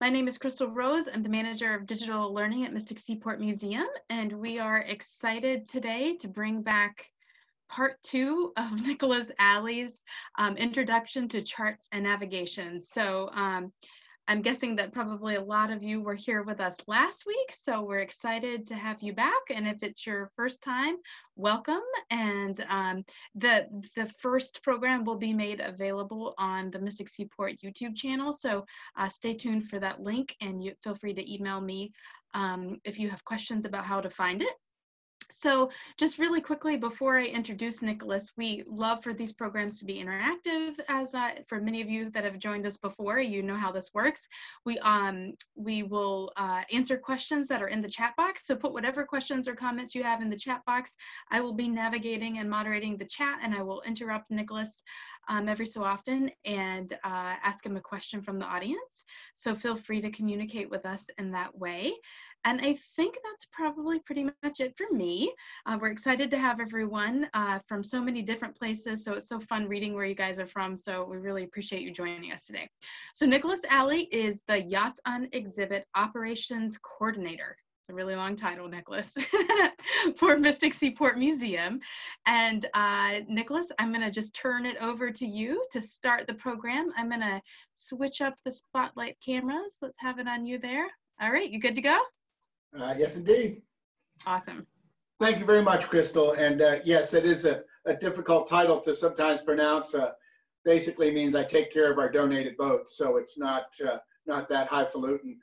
My name is Crystal Rose. I'm the manager of digital learning at Mystic Seaport Museum, and we are excited today to bring back part two of Nicholas Alley's um, introduction to charts and navigation. So um, I'm guessing that probably a lot of you were here with us last week, so we're excited to have you back. And if it's your first time, welcome. And um, the the first program will be made available on the Mystic Seaport YouTube channel. So uh, stay tuned for that link, and you feel free to email me um, if you have questions about how to find it. So just really quickly before I introduce Nicholas, we love for these programs to be interactive as uh, for many of you that have joined us before, you know how this works. We, um, we will uh, answer questions that are in the chat box. So put whatever questions or comments you have in the chat box. I will be navigating and moderating the chat and I will interrupt Nicholas um, every so often and uh, ask him a question from the audience. So feel free to communicate with us in that way. And I think that's probably pretty much it for me. Uh, we're excited to have everyone uh, from so many different places. So it's so fun reading where you guys are from. So we really appreciate you joining us today. So Nicholas Alley is the Yachts on Exhibit Operations Coordinator It's a really long title, Nicholas, for Mystic Seaport Museum. And uh, Nicholas, I'm going to just turn it over to you to start the program. I'm going to switch up the spotlight cameras. Let's have it on you there. All right, you good to go? Uh, yes, indeed. Awesome. Thank you very much, Crystal. And uh, yes, it is a, a, difficult title to sometimes pronounce. Uh, basically means I take care of our donated boats, so it's not uh, not that highfalutin.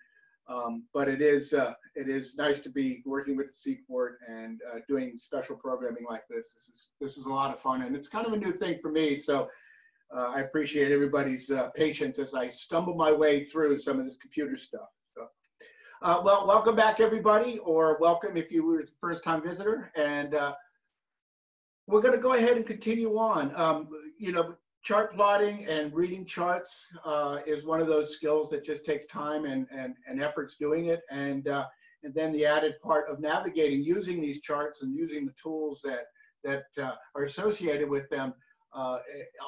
Um, but it is uh, it is nice to be working with the Seaport and uh, doing special programming like this. This is this is a lot of fun, and it's kind of a new thing for me. So uh, I appreciate everybody's uh, patience as I stumble my way through some of this computer stuff. Uh, well, welcome back, everybody, or welcome if you were a first-time visitor, and uh, we're going to go ahead and continue on. Um, you know, chart plotting and reading charts uh, is one of those skills that just takes time and, and, and efforts doing it. And, uh, and then the added part of navigating using these charts and using the tools that, that uh, are associated with them uh,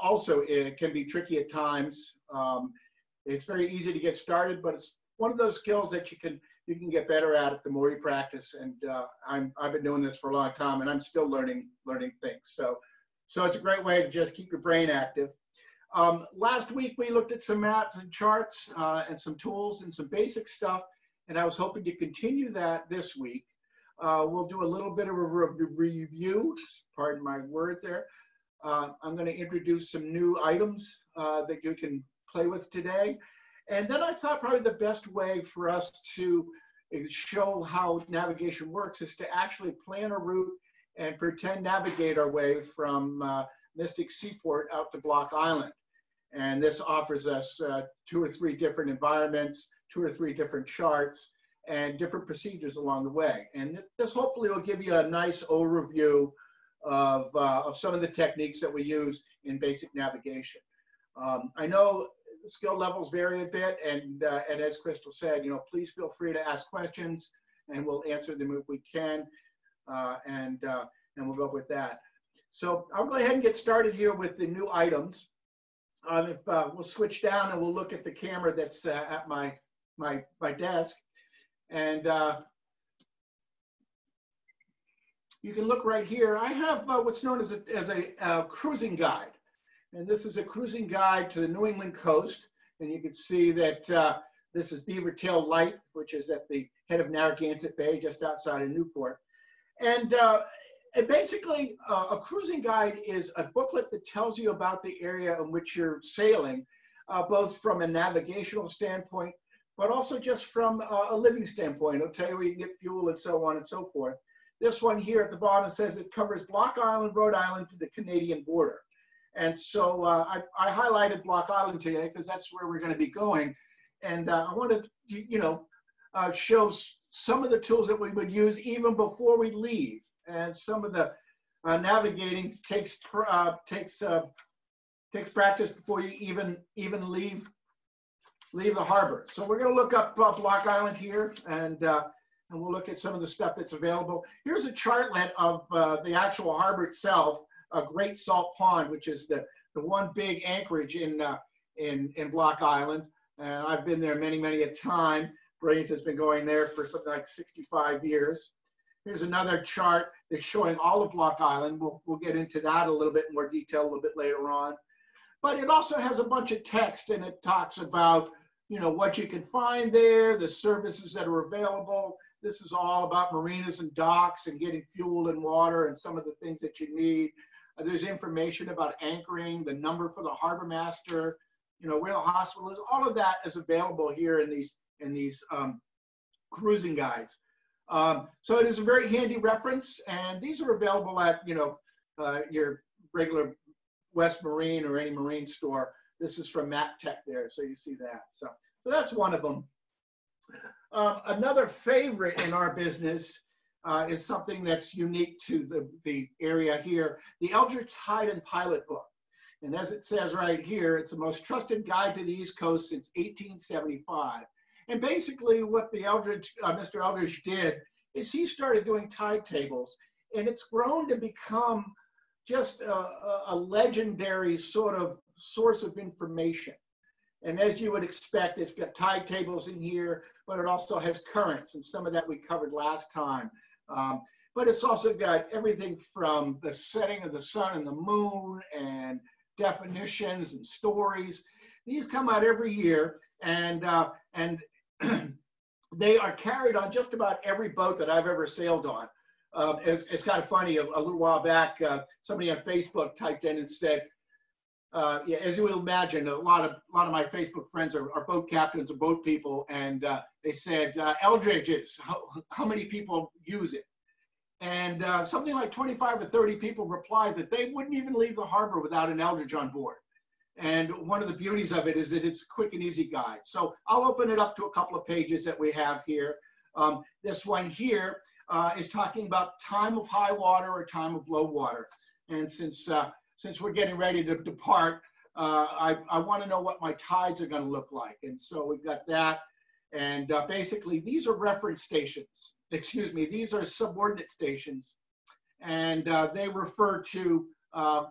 also it can be tricky at times. Um, it's very easy to get started, but it's one of those skills that you can you can get better at it the more you practice. And uh, I'm I've been doing this for a long time, and I'm still learning learning things. So so it's a great way to just keep your brain active. Um, last week we looked at some maps and charts uh, and some tools and some basic stuff, and I was hoping to continue that this week. Uh, we'll do a little bit of a re review, pardon my words there. Uh, I'm going to introduce some new items uh, that you can play with today. And then I thought probably the best way for us to show how navigation works is to actually plan a route and pretend navigate our way from uh, Mystic Seaport out to Block Island. And this offers us uh, two or three different environments, two or three different charts, and different procedures along the way. And this hopefully will give you a nice overview of, uh, of some of the techniques that we use in basic navigation. Um, I know skill levels vary a bit, and, uh, and as Crystal said, you know, please feel free to ask questions, and we'll answer them if we can uh, and, uh, and we'll go with that. So I'll go ahead and get started here with the new items. Um, if uh, we'll switch down and we'll look at the camera that's uh, at my, my, my desk. And you can look right here. I have what's known as a, as a cruising guide. And this is a cruising guide to the New England coast. And you can see that uh, this is Beaver Tail Light, which is at the head of Narragansett Bay, just outside of Newport. And, uh, basically, uh, a cruising guide is a booklet that tells you about the area in which you're sailing, uh, both from a navigational standpoint, but also just from uh, a living standpoint. It'll tell you where you can get fuel and so on and so forth. This one here at the bottom says it covers Block Island, Rhode Island to the Canadian border. And so uh, I, I, highlighted Block Island today because that's where we're going to be going. And uh, I wanted to, you know, uh, show some of the tools that we would use even before we leave. And some of the navigating takes takes takes practice before you even even leave leave the harbor. So we're going to look up uh, Block Island here, and uh, and we'll look at some of the stuff that's available. Here's a chartlet of uh, the actual harbor itself, a Great Salt Pond, which is the the one big anchorage in uh, in in Block Island. And I've been there many, many a time. Brilliant has been going there for something like 65 years. Here's another chart that's showing all of Block Island. We'll, we'll get into that a little bit more detail a little bit later on. But it also has a bunch of text and it talks about, you know, what you can find there, the services that are available. This is all about marinas and docks and getting fuel and water and some of the things that you need. There's information about anchoring, the number for the harbor master, you know, where the hospital is. All of that is available here in these in these um, cruising guides. Um, so it is a very handy reference, and these are available at you know uh, your regular West Marine or any marine store. This is from Maptech there, so you see that. So, so that's one of them. Um, another favorite in our business uh, is something that's unique to the, the area here, the Eldridge Tide and Pilot book. And as it says right here, it's the most trusted guide to the East Coast since 1875. And basically what the Eldridge, uh, Mr. Eldridge did is he started doing tide tables and it's grown to become just a, a, legendary sort of source of information. And as you would expect, it's got tide tables in here, but it also has currents, and some of that we covered last time. Um, but it's also got everything from the setting of the sun and the moon and definitions and stories. These come out every year, and uh, and they are carried on just about every boat that I've ever sailed on. Um, it's, it's kind of funny. A, a little while back, uh, somebody on Facebook typed in and said, uh, yeah, as you would imagine, a lot of a lot of my Facebook friends are, are boat captains or boat people, and uh, they said uh, Eldridge's. How, how, many people use it? And uh, something like 25 or 30 people replied that they wouldn't even leave the harbor without an Eldridge on board. And one of the beauties of it is that it's a quick and easy guide. So I'll open it up to a couple of pages that we have here. Um, this one here uh, is talking about time of high water or time of low water. And since, uh, since we're getting ready to depart, uh, I, I want to know what my tides are going to look like. And so we've got that. And uh, basically, these are reference stations. Excuse me, these are subordinate stations. And uh, they refer to uh,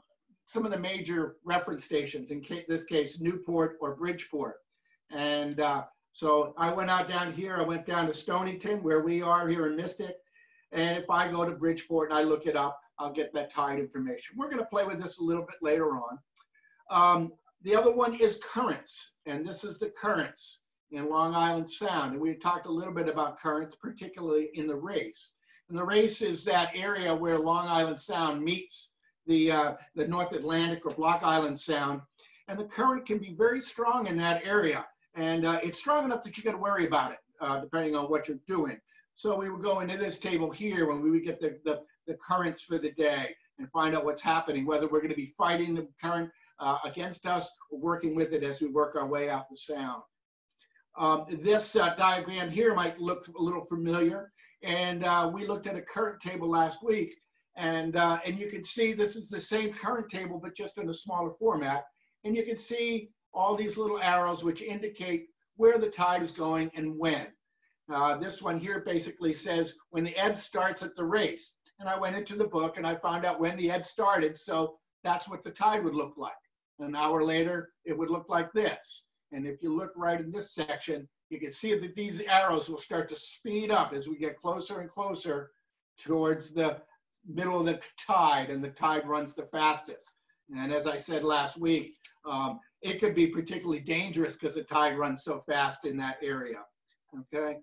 some of the major reference stations, in this case, Newport or Bridgeport. And uh, so I went out down here, I went down to Stonington, where we are here in Mystic. And if I go to Bridgeport and I look it up, I'll get that tide information. We're gonna play with this a little bit later on. Um, the other one is currents, and this is the currents in Long Island Sound. And we talked a little bit about currents, particularly in the race. And the race is that area where Long Island Sound meets the, uh, the North Atlantic or Block Island Sound. And the current can be very strong in that area. And uh, it's strong enough that you got to worry about it, uh, depending on what you're doing. So we would go into this table here when we would get the, the, the currents for the day and find out what's happening, whether we're going to be fighting the current uh, against us or working with it as we work our way out the sound. Um, this uh, diagram here might look a little familiar. And uh, we looked at a current table last week and, uh, and you can see this is the same current table, but just in a smaller format. And you can see all these little arrows which indicate where the tide is going and when. Uh, this one here basically says when the ebb starts at the race. And I went into the book and I found out when the ebb started. So that's what the tide would look like. An hour later, it would look like this. And if you look right in this section, you can see that these arrows will start to speed up as we get closer and closer towards the middle of the tide and the tide runs the fastest. And as I said last week, um, it could be particularly dangerous because the tide runs so fast in that area. Okay.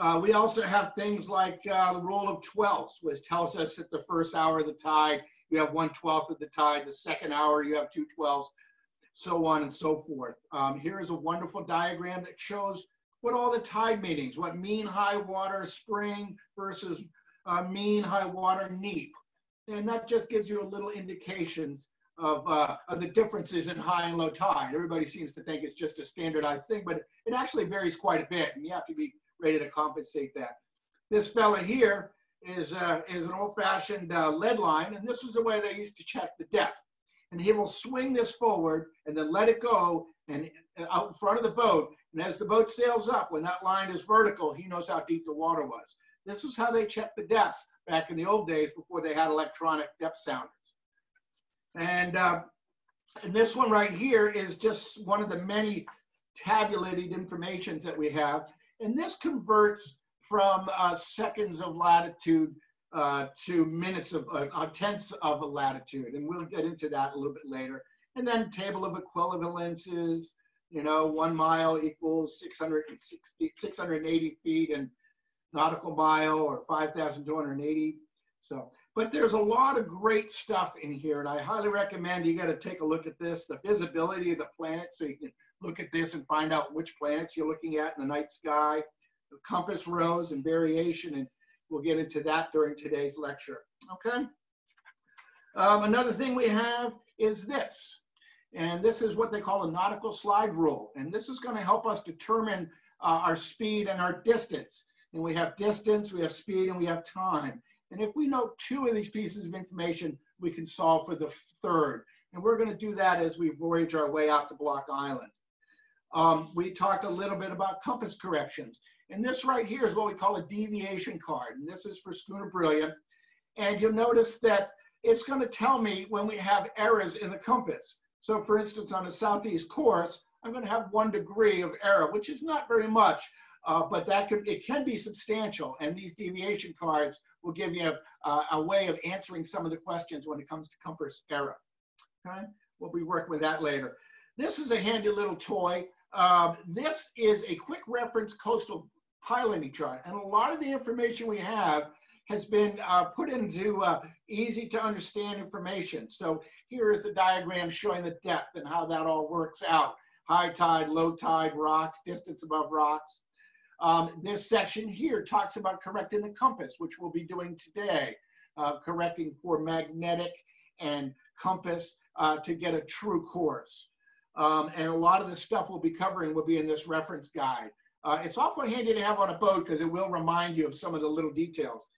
Uh, we also have things like uh, the rule of twelfths, which tells us that the first hour of the tide, you have one twelfth of the tide. The second hour, you have two twelfths, so on and so forth. Um, here is a wonderful diagram that shows what all the tide meanings, what mean high water spring versus uh, mean high water neap. And that just gives you a little indications of, uh, of the differences in high and low tide. Everybody seems to think it's just a standardized thing, but it actually varies quite a bit, and you have to be ready to compensate that. This fella here is, uh, is an old-fashioned uh, lead line, and this is the way they used to check the depth. And he will swing this forward and then let it go and uh, out in front of the boat. And as the boat sails up, when that line is vertical, he knows how deep the water was. This is how they checked the depths back in the old days before they had electronic depth sounders. And, uh, and this one right here is just one of the many tabulated information that we have. And this converts from uh, seconds of latitude uh, to minutes of, uh, uh, tenths of a latitude. And we'll get into that a little bit later. And then table of equivalences, you know, one mile equals 660, 680 feet and nautical mile or 5,280. So, but there's a lot of great stuff in here, and I highly recommend you got to take a look at this, the visibility of the planet, so you can look at this and find out which planets you're looking at in the night sky, the compass rose and variation, and we'll get into that during today's lecture. Okay. Um, another thing we have is this, and this is what they call a nautical slide rule, and this is going to help us determine uh, our speed and our distance. And we have distance, we have speed, and we have time. And if we know two of these pieces of information, we can solve for the third. And we're going to do that as we voyage our way out to Block Island. Um, we talked a little bit about compass corrections. And this right here is what we call a deviation card. And this is for Schooner Brilliant. And you'll notice that it's going to tell me when we have errors in the compass. So for instance, on a southeast course, I'm going to have one degree of error, which is not very much, uh, but that it can be substantial. And these deviation cards will give you a, a, way of answering some of the questions when it comes to compass error. Okay, we'll be working with that later. This is a handy little toy. Uh, this is a quick reference coastal piloting chart. And a lot of the information we have has been uh, put into uh, easy to understand information. So here is a diagram showing the depth and how that all works out. High tide, low tide, rocks, distance above rocks. Um, this section here talks about correcting the compass, which we'll be doing today, uh, correcting for magnetic and compass uh, to get a true course. Um, and a lot of the stuff we'll be covering will be in this reference guide. Uh, it's awful handy to have on a boat because it will remind you of some of the little details.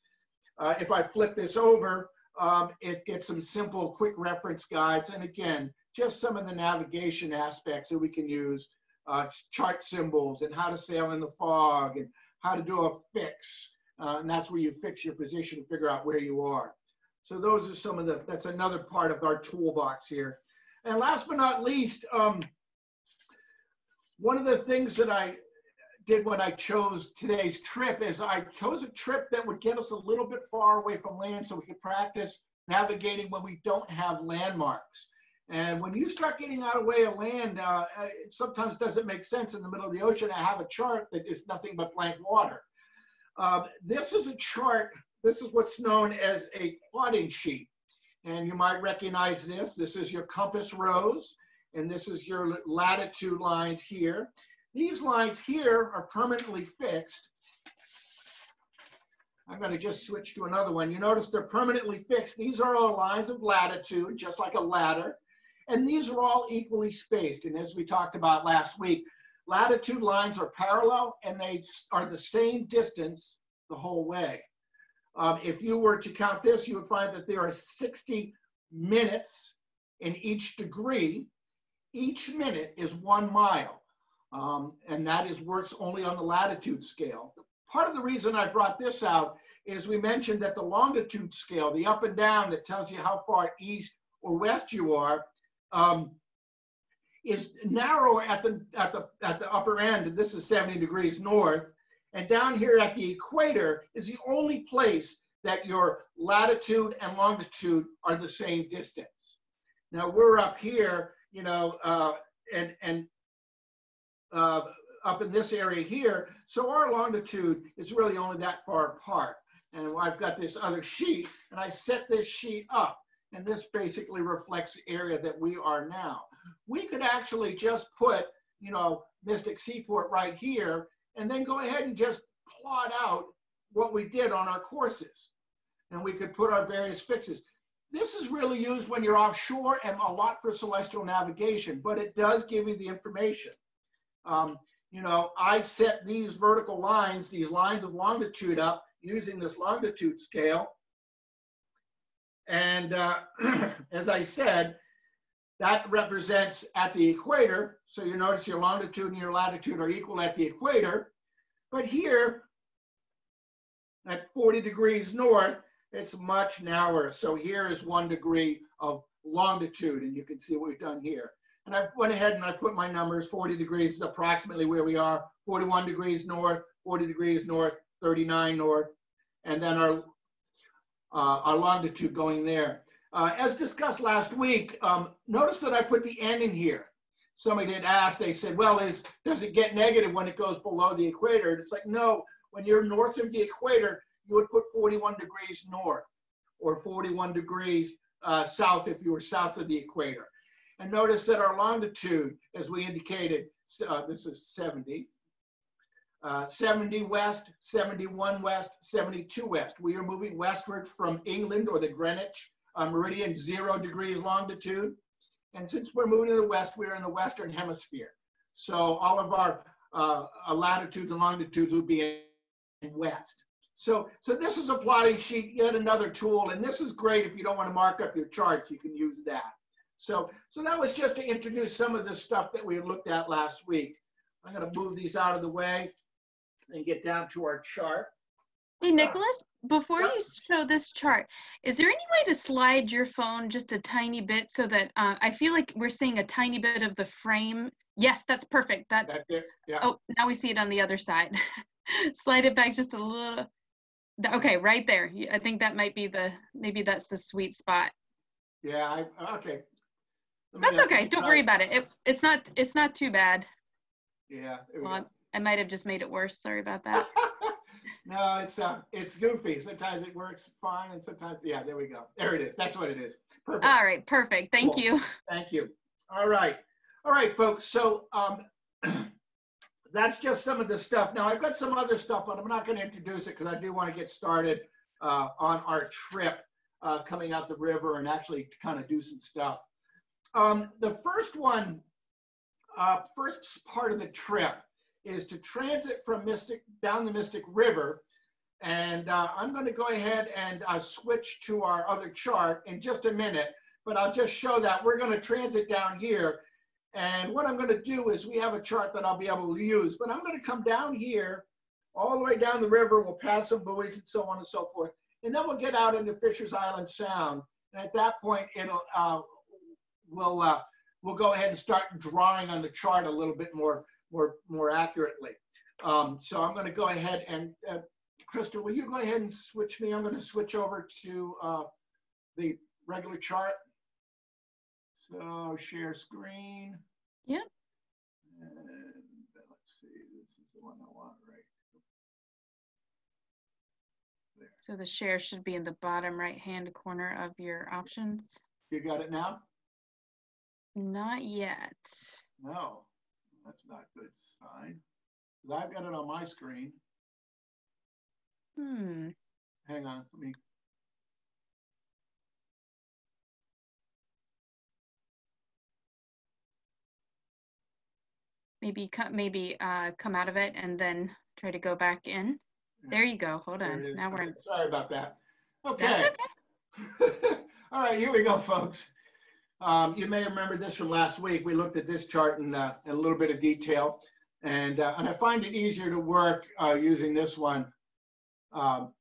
Uh, if I flip this over, um, it gets some simple quick reference guides. And again, just some of the navigation aspects that we can use, uh, chart symbols and how to sail in the fog and how to do a fix. Uh, and that's where you fix your position and figure out where you are. So those are some of the, that's another part of our toolbox here. And last but not least, um, one of the things that I did when I chose today's trip is I chose a trip that would get us a little bit far away from land so we could practice navigating when we don't have landmarks. And when you start getting out of way of land, uh, it sometimes doesn't make sense in the middle of the ocean to have a chart that is nothing but blank water. Uh, this is a chart, this is what's known as a plotting sheet. And you might recognize this. This is your compass rose, and this is your latitude lines here. These lines here are permanently fixed. I'm going to just switch to another one. You notice they're permanently fixed. These are all lines of latitude, just like a ladder. And these are all equally spaced. And as we talked about last week, latitude lines are parallel and they are the same distance the whole way. Um, if you were to count this, you would find that there are 60 minutes in each degree. Each minute is one mile um, and that is works only on the latitude scale. Part of the reason I brought this out is we mentioned that the longitude scale, the up and down that tells you how far east or west you are, um, is narrower at the, at, the, at the upper end, and this is 70 degrees north, and down here at the equator is the only place that your latitude and longitude are the same distance. Now we're up here, you know, uh, and, and uh, up in this area here. So our longitude is really only that far apart. And I've got this other sheet and I set this sheet up and this basically reflects the area that we are now. We could actually just put, you know, Mystic Seaport right here and then go ahead and just plot out what we did on our courses. And we could put our various fixes. This is really used when you're offshore and a lot for celestial navigation, but it does give you the information. Um, you know, I set these vertical lines, these lines of longitude up using this longitude scale. And uh, as I said, that represents at the equator. So you notice your longitude and your latitude are equal at the equator. But here, at 40 degrees north, it's much narrower. So here is one degree of longitude, and you can see what we've done here. And I went ahead and I put my numbers, 40 degrees is approximately where we are, 41 degrees north, 40 degrees north, 39 north, and then our, uh, our longitude going there. Uh, as discussed last week, um, notice that I put the N in here. Somebody did ask, they said, well, is does it get negative when it goes below the equator? And it's like, no, when you're north of the equator, you would put 41 degrees north or 41 degrees uh, south if you were south of the equator. And notice that our longitude, as we indicated, uh, this is 70, uh, 70 west, 71 west, 72 west. We are moving westward from England or the Greenwich uh, meridian, zero degrees longitude. And since we're moving to the west, we're in the Western hemisphere. So all of our uh, latitudes and longitudes would be in west. So, so this is a plotting sheet, yet another tool. And this is great if you don't want to mark up your charts, you can use that. So, so that was just to introduce some of the stuff that we looked at last week. I'm going to move these out of the way and get down to our chart. Hey, Nicholas, before you show this chart, is there any way to slide your phone just a tiny bit so that uh, I feel like we're seeing a tiny bit of the frame? Yes, that's perfect. That, That there, yeah. oh, now we see it on the other side. slide it back just a little. Okay, right there. I think that might be the, maybe that's the sweet spot. Yeah, I, okay. That's okay. Don't worry about it. it. It's not, it's not too bad. Yeah. we Well, go. I might have just made it worse. Sorry about that. no, it's uh, it's goofy. Sometimes it works fine, and sometimes yeah. There we go. There it is. That's what it is. Perfect. All right, perfect. Thank Cool. you. Thank you. All right. All right, folks. So um, that's just some of the stuff. Now, I've got some other stuff, but I'm not going to introduce it because I do want to get started uh, on our trip uh, coming out the river and actually kind of do some stuff. Um, the first one, uh, first part of the trip is to transit from Mystic down the Mystic River. And uh, I'm going to go ahead and uh, switch to our other chart in just a minute but I'll just show that we're going to transit down here. And what I'm going to do is we have a chart that I'll be able to use, but I'm going to come down here, all the way down the river. We'll pass some buoys and so on and so forth. And then we'll get out into Fisher's Island Sound. And at that point, it'll, uh, we'll, uh, we'll go ahead and start drawing on the chart a little bit more, more, more accurately. Um, so I'm going to go ahead and, uh, Crystal, will you go ahead and switch me? I'm going to switch over to uh, the regular chart. So share screen. Yep. And let's see, this is the one I want, right? there. So the share should be in the bottom right-hand corner of your options. You got it now? Not yet. No, that's not a good sign. I've got it on my screen. Hmm. Hang on, let me. Maybe cut. Maybe uh, come out of it and then try to go back in. There you go. Hold on. Now we're in. Sorry about that. Okay. okay. All right, here we go, folks. Um, you may remember this from last week. We looked at this chart in, uh, in a little bit of detail. And, uh, and I find it easier to work uh, using this one um,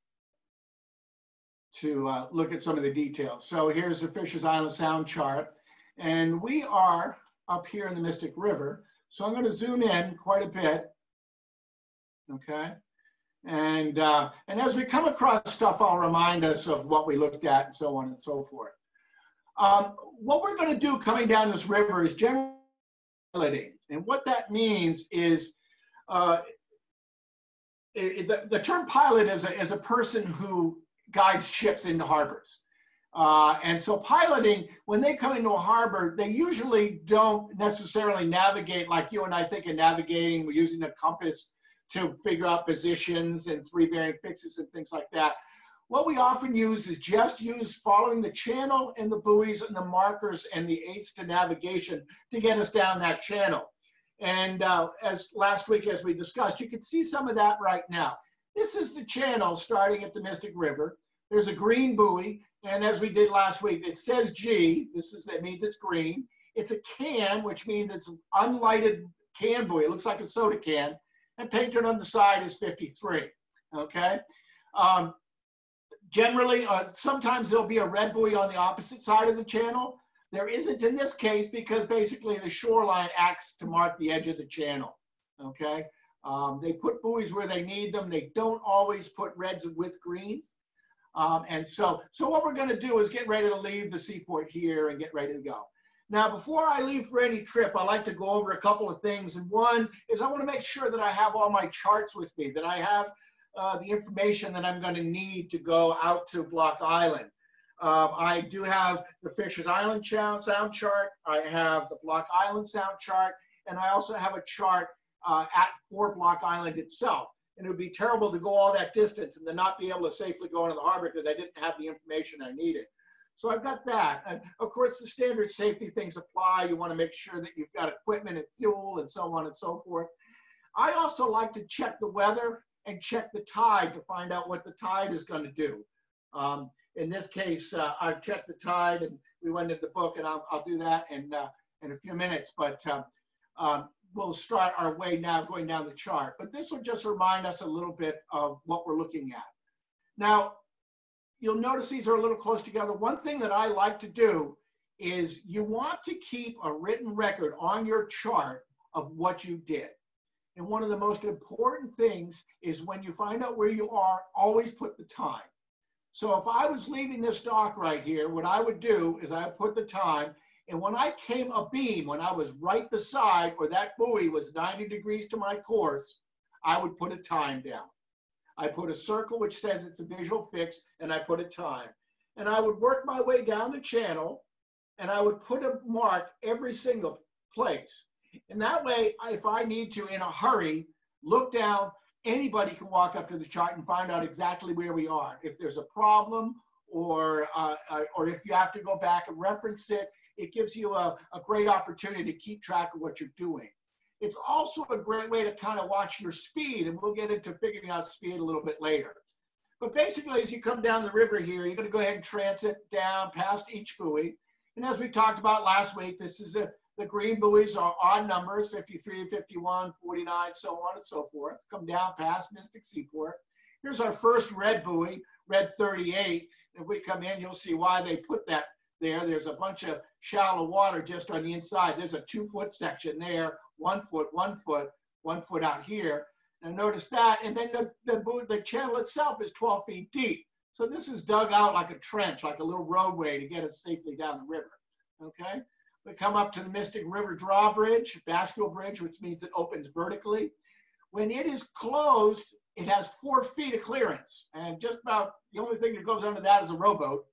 to uh, look at some of the details. So here's the Fisher's Island Sound chart. And we are up here in the Mystic River. So I'm going to zoom in quite a bit. Okay. And, uh, and as we come across stuff, I'll remind us of what we looked at and so on and so forth. Um, what we're going to do coming down this river is general piloting. And what that means is uh, it- the, the term pilot is a, is a person who guides ships into harbors. Uh, and so piloting, when they come into a harbor, they usually don't necessarily navigate like you and I think of navigating. We're using a compass to figure out positions and three bearing fixes and things like that. What we often use is just use following the channel and the buoys and the markers and the aids to navigation to get us down that channel. And uh, as last week, as we discussed, you can see some of that right now. This is the channel starting at the Mystic River. There's a green buoy, and as we did last week, it says G. This is that means it's green. It's a can, which means it's unlighted can buoy. It looks like a soda can, and painted on the side is 53. Okay. Um, generally, uh, sometimes there'll be a red buoy on the opposite side of the channel, There isn't in this case because basically the shoreline acts to mark the edge of the channel, okay? Um, they put buoys where they need them. They don't always put reds with greens. Um, and so, so what we're gonna do is get ready to leave the seaport here and get ready to go. Now, before I leave for any trip, I like to go over a couple of things. And one is I wanna make sure that I have all my charts with me, that I have uh, the information that I'm gonna need to go out to Block Island. Um, I do have the Fisher's Island sound chart. I have the Block Island sound chart. And I also have a chart uh, at Fort Block Island itself. And it would be terrible to go all that distance and then not be able to safely go into the harbor because I didn't have the information I needed. So I've got that. And of course, the standard safety things apply. You want to make sure that you've got equipment and fuel and so on and so forth. I also like to check the weather and check the tide to find out what the tide is going to do. Um, in this case, uh, I've checked the tide and we went into the book and I'll, I'll do that in, uh, in a few minutes. But um, um, we'll start our way now going down the chart. But this will just remind us a little bit of what we're looking at. Now, you'll notice these are a little close together. One thing that I like to do is you want to keep a written record on your chart of what you did. And one of the most important things is when you find out where you are, always put the time. So if I was leaving this dock right here, what I would do is I put the time and when I came abeam, when I was right beside or that buoy was 90 degrees to my course, I would put a time down. I put a circle which says it's a visual fix and I put a time. And I would work my way down the channel and I would put a mark every single place. And that way, if I need to, in a hurry, look down, anybody can walk up to the chart and find out exactly where we are. If there's a problem or, uh, uh or if you have to go back and reference it, it gives you a, a great opportunity to keep track of what you're doing. It's also a great way to kind of watch your speed, and we'll get into figuring out speed a little bit later. But basically, as you come down the river here, you're going to go ahead and transit down past each buoy. And as we talked about last week, this is a, the green buoys are odd numbers, 53, 51, 49, so on and so forth. Come down past Mystic Seaport. Here's our first red buoy, red 38. If we come in, you'll see why they put that there. There's a bunch of shallow water just on the inside. There's a two foot section there, one foot, one foot, one foot out here. And notice that. And then the, the, the channel itself is 12 feet deep. So this is dug out like a trench, like a little roadway to get us safely down the river. Okay. We come up to the Mystic River Drawbridge, bascule bridge, which means it opens vertically. When it is closed, it has four feet of clearance. And just about the only thing that goes under that is a rowboat.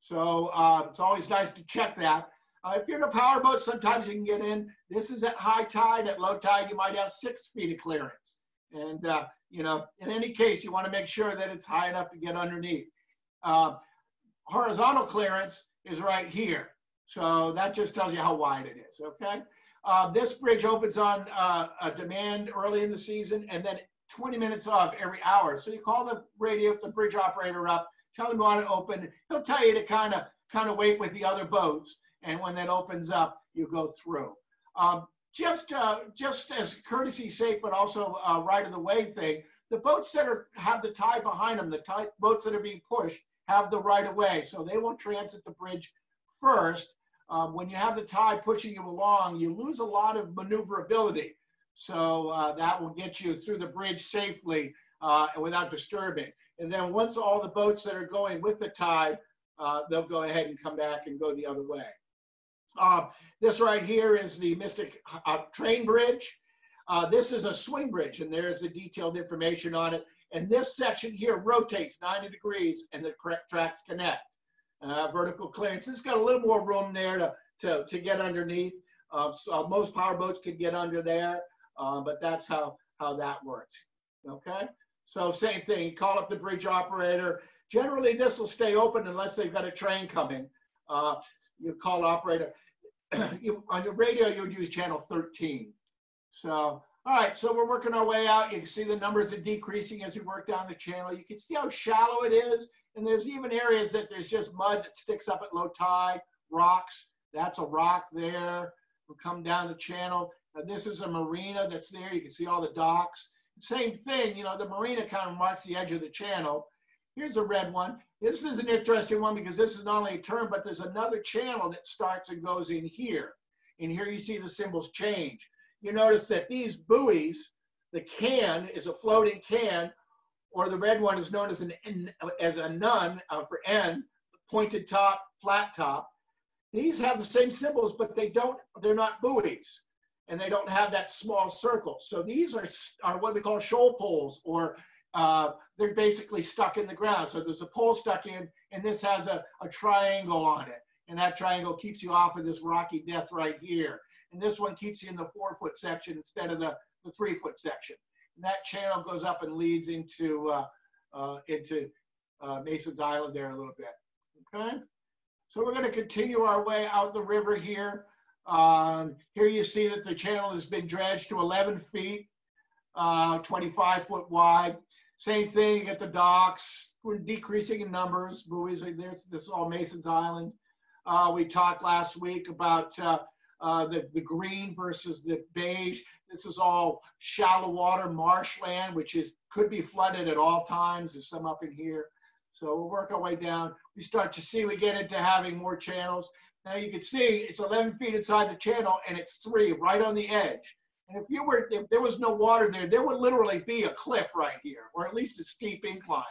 So uh, it's always nice to check that. Uh, if you're in a power boat, sometimes you can get in. This is at high tide. At low tide, you might have six feet of clearance. And, uh, you know, in any case, you want to make sure that it's high enough to get underneath. Uh, horizontal clearance is right here. So that just tells you how wide it is, okay? Uh, this bridge opens on uh, a demand early in the season and then 20 minutes off every hour. So you call the radio, the bridge operator up, tell him you want it open. He'll tell you to kind of kind of wait with the other boats, and when that opens up, you go through. Um, just uh, just as courtesy sake, but also uh, right of the way thing, the boats that are have the tide behind them, the tide, boats that are being pushed, have the right of way, so they won't transit the bridge first. Um, when you have the tide pushing you along, you lose a lot of maneuverability. So uh, that will get you through the bridge safely uh, without disturbing. And then once all the boats that are going with the tide, uh, they'll go ahead and come back and go the other way. Uh, this right here is the Mystic uh, Train Bridge. Uh, this is a swing bridge, and there's the detailed information on it. And this section here rotates 90 degrees, and the correct tracks connect. Uh, vertical clearance. It's got a little more room there to, to, to get underneath. Uh, so most power boats could get under there, but that's how, how that works. Okay. So same thing, call up the bridge operator. Generally, this will stay open unless they've got a train coming. Uh, you call operator. you, on your radio, you would use channel 13. So, all right, so we're working our way out. You can see the numbers are decreasing as we work down the channel. You can see how shallow it is. And there's even areas that there's just mud that sticks up at low tide, rocks. That's a rock there. We'll come down the channel. And this is a marina that's there. You can see all the docks. Same thing, you know, the marina kind of marks the edge of the channel. Here's a red one. This is an interesting one because this is not only a turn, but there's another channel that starts and goes in here. And here you see the symbols change. You notice that these buoys, the can is a floating can, or the red one is known as an as a nun uh, for N, pointed top, flat top. These have the same symbols, but they don't, they're not buoys and they don't have that small circle. So these are, are what we call shoal poles or uh, they're basically stuck in the ground. So there's a pole stuck in and this has a, a triangle on it. And that triangle keeps you off of this rocky death right here. And this one keeps you in the four foot section instead of the, the three foot section. That channel goes up and leads into, uh, uh, into uh, Mason's Island there a little bit. Okay. So we're going to continue our way out the river here. Um, here you see that the channel has been dredged to 11 feet, uh, 25 foot wide. Same thing, get the docks. We're decreasing in numbers. Buoys there. This is all Mason's Island. Uh, we talked last week about uh, the, the green versus the beige. This is all shallow water marshland, which is could be flooded at all times. There's some up in here. So we'll work our way down. We start to see we get into having more channels. Now you can see it's 11 feet inside the channel and it's three right on the edge. And if you were, if there was no water there, there would literally be a cliff right here, or at least a steep incline.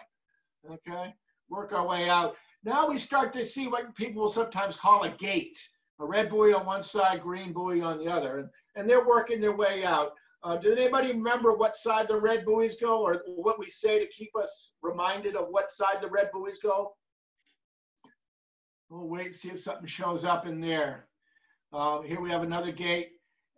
Okay, work our way out. Now we start to see what people will sometimes call a gate. A red buoy on one side, green buoy on the other. And, and they're working their way out. Uh, anybody remember what side the red buoys go or what we say to keep us reminded of what side the red buoys go? We'll wait and see if something shows up in there. Uh, here we have another gate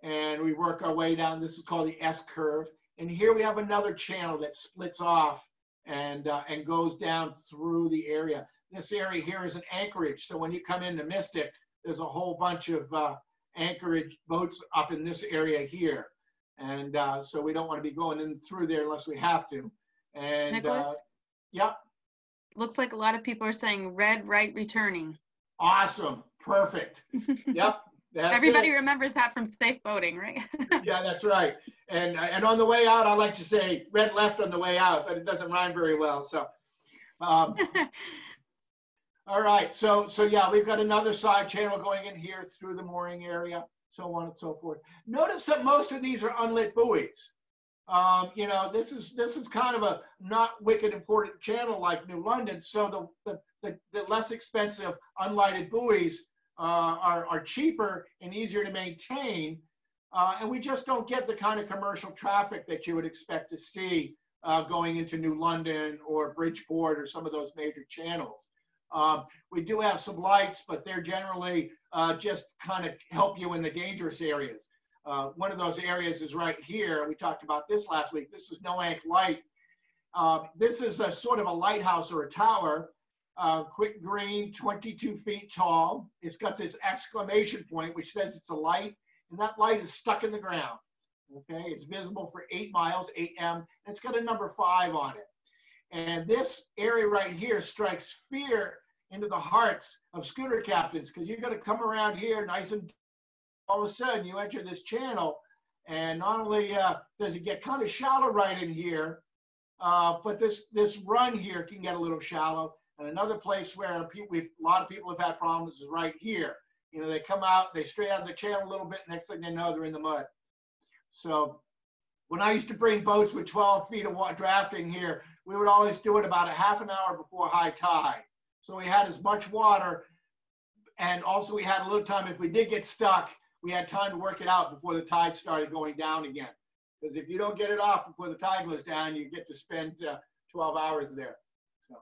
and we work our way down. This is called the S curve. And here we have another channel that splits off and, uh, and goes down through the area. This area here is an anchorage. So when you come into Mystic, there's a whole bunch of uh, anchorage boats up in this area here. And uh, so we don't want to be going in through there unless we have to. And Nicholas? uh, yep, Looks like a lot of people are saying red right returning. awesome, perfect. Yep. that's Everybody it. remembers that from safe boating, right? Yeah, that's right. And and on the way out, I like to say red left on the way out, but it doesn't rhyme very well. So, um, all right. So so yeah, we've got another side channel going in here through the mooring area, so on and so forth. Notice that most of these are unlit buoys. Um, you know, this is this is kind of a not wicked important channel like New London. So the the, the, the less expensive unlighted buoys uh, are are cheaper and easier to maintain. Uh, and we just don't get the kind of commercial traffic that you would expect to see uh, going into New London or Bridgeport or some of those major channels. Um, we do have some lights, but they're generally uh, just kind of help you in the dangerous areas. Uh, one of those areas is right here. We talked about this last week. This is Noank Light. Uh, this is a sort of a lighthouse or a tower, uh, quick green, 22 feet tall. It's got this exclamation point, which says it's a light, and that light is stuck in the ground. Okay, it's visible for eight miles, 8M, and it's got a number five on it. And this area right here strikes fear into the hearts of schooner captains because you're going to come around here nice and all of a sudden you enter this channel and not only uh, does it get kind of shallow right in here, uh, but this this run here can get a little shallow. And another place where a lot of people have had problems is right here. You know, they come out, they stray out of the channel a little bit, next thing they know, they're in the mud. So when I used to bring boats with 12 feet of drafting here, we would always do it about a half an hour before high tide. So we had as much water, and also we had a little time. If we did get stuck, we had time to work it out before the tide started going down again. Because if you don't get it off before the tide goes down, you get to spend uh, 12 hours there. So,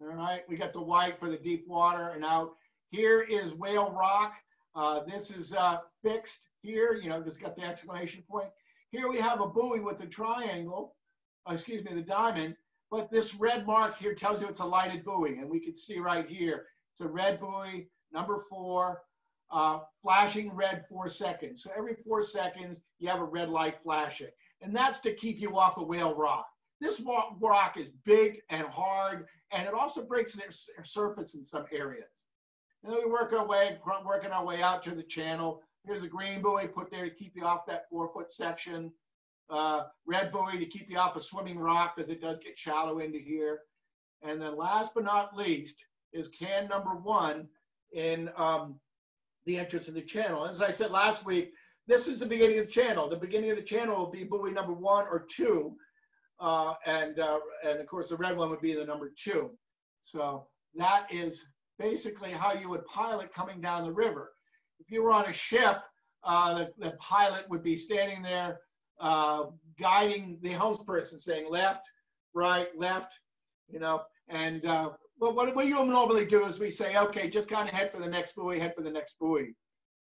all right, we got the white for the deep water, and out. here is Whale Rock. Uh, this is uh, fixed here, you know, just got the exclamation point. Here we have a buoy with the triangle, uh, excuse me, the diamond, but this red mark here tells you it's a lighted buoy, and we can see right here, it's a red buoy, number four, uh, flashing red four seconds. So every four seconds, you have a red light flashing. And that's to keep you off of Whale Rock. This rock is big and hard, and it also breaks the surface in some areas. And then we work our way, working our way out to the channel. Here's a green buoy put there to keep you off that four foot section. Uh, red buoy to keep you off a swimming rock because it does get shallow into here. And then last but not least is can number one in um, the entrance of the channel. As I said last week, this is the beginning of the channel. The beginning of the channel will be buoy number one or two. Uh, and, uh, and of course the red one would be the number two. So that is basically how you would pilot coming down the river. If you were on a ship, uh, the, the, pilot would be standing there uh, guiding the helmsperson saying left, right, left, you know, and uh, well, what, what you normally do is we say, okay, just kind of head for the next buoy, head for the next buoy.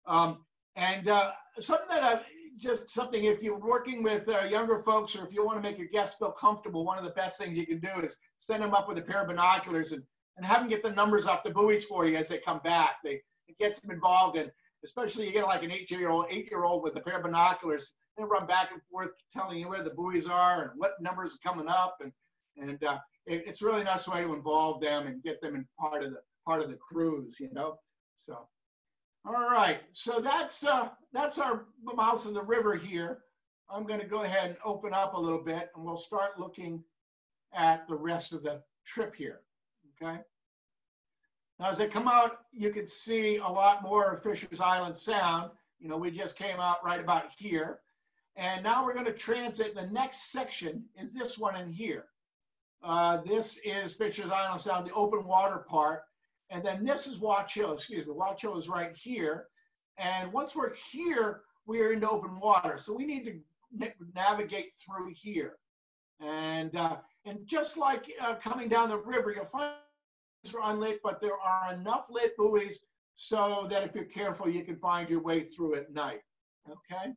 Um, and uh, something that I, just something, if you're working with uh, younger folks or if you want to make your guests feel comfortable, one of the best things you can do is send them up with a pair of binoculars and, and have them get the numbers off the buoys for you as they come back. They, it gets them involved and especially you get like an eight-year-old, eight-year-old with a pair of binoculars, they run back and forth telling you where the buoys are and what numbers are coming up and and uh, it, it's really a nice way to involve them and get them in part of the part of the cruise, you know. So all right, so that's uh, that's our mouth of the river here. I'm going to go ahead and open up a little bit, and we'll start looking at the rest of the trip here. Okay. Now, as I come out, you can see a lot more of Fisher's Island Sound. You know, we just came out right about here. And now we're going to transit. The next section is this one in here. Uh, this is Fisher's Island Sound, the open water part. And then this is Hill, excuse me, Hill is right here. And once we're here, we are into open water. So we need to navigate through here. And, uh, and just like uh, coming down the river, you'll find are unlit, but there are enough lit buoys so that if you're careful, you can find your way through at night, okay?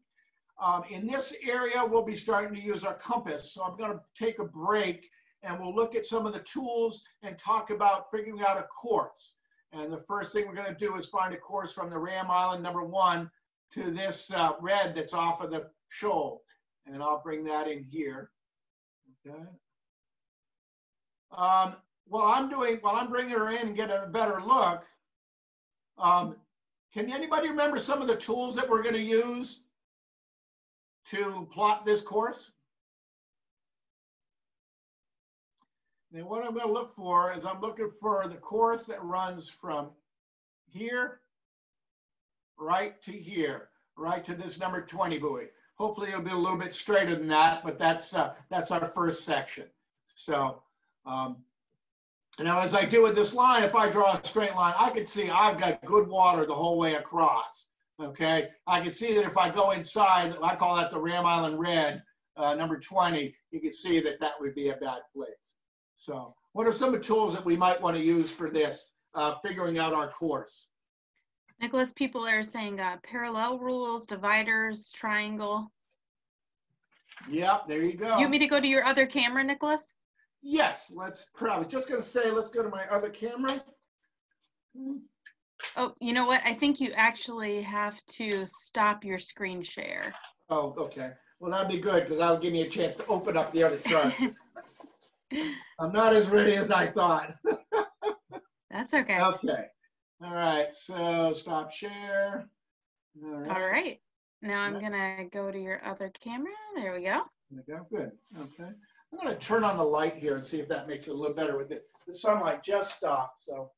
Um, in this area, we'll be starting to use our compass. So I'm gonna take a break and we'll look at some of the tools and talk about figuring out a course. And the first thing we're going to do is find a course from the Ram Island number one to this uh, red that's off of the shoal. And I'll bring that in here. Okay. Um, while I'm doing, while I'm bringing her in and getting a better look, um, can anybody remember some of the tools that we're going to use to plot this course? And what I'm going to look for is I'm looking for the course that runs from here right to here, right to this number 20 buoy. Hopefully it'll be a little bit straighter than that, but that's uh, that's our first section. So um, now as I do with this line, if I draw a straight line, I can see I've got good water the whole way across. Okay, I can see that if I go inside, I call that the Ram Island Red, uh, number 20, you can see that that would be a bad place. So what are some of the tools that we might want to use for this, uh, figuring out our course? Nicholas, people are saying uh, parallel rules, dividers, triangle. Yep, there you go. You want me to go to your other camera, Nicholas? Yes, let's, I was just going to say, let's go to my other camera. Oh, you know what? I think you actually have to stop your screen share. Oh, okay. Well, that'd be good because that'll give me a chance to open up the other chart. I'm not as ready as I thought. That's okay. Okay. All right. So stop share. All right. All right. Now I'm going to go to your other camera. There we go. There we go. Good. Okay. I'm going to turn on the light here and see if that makes it a little better with it. The sunlight just stopped. So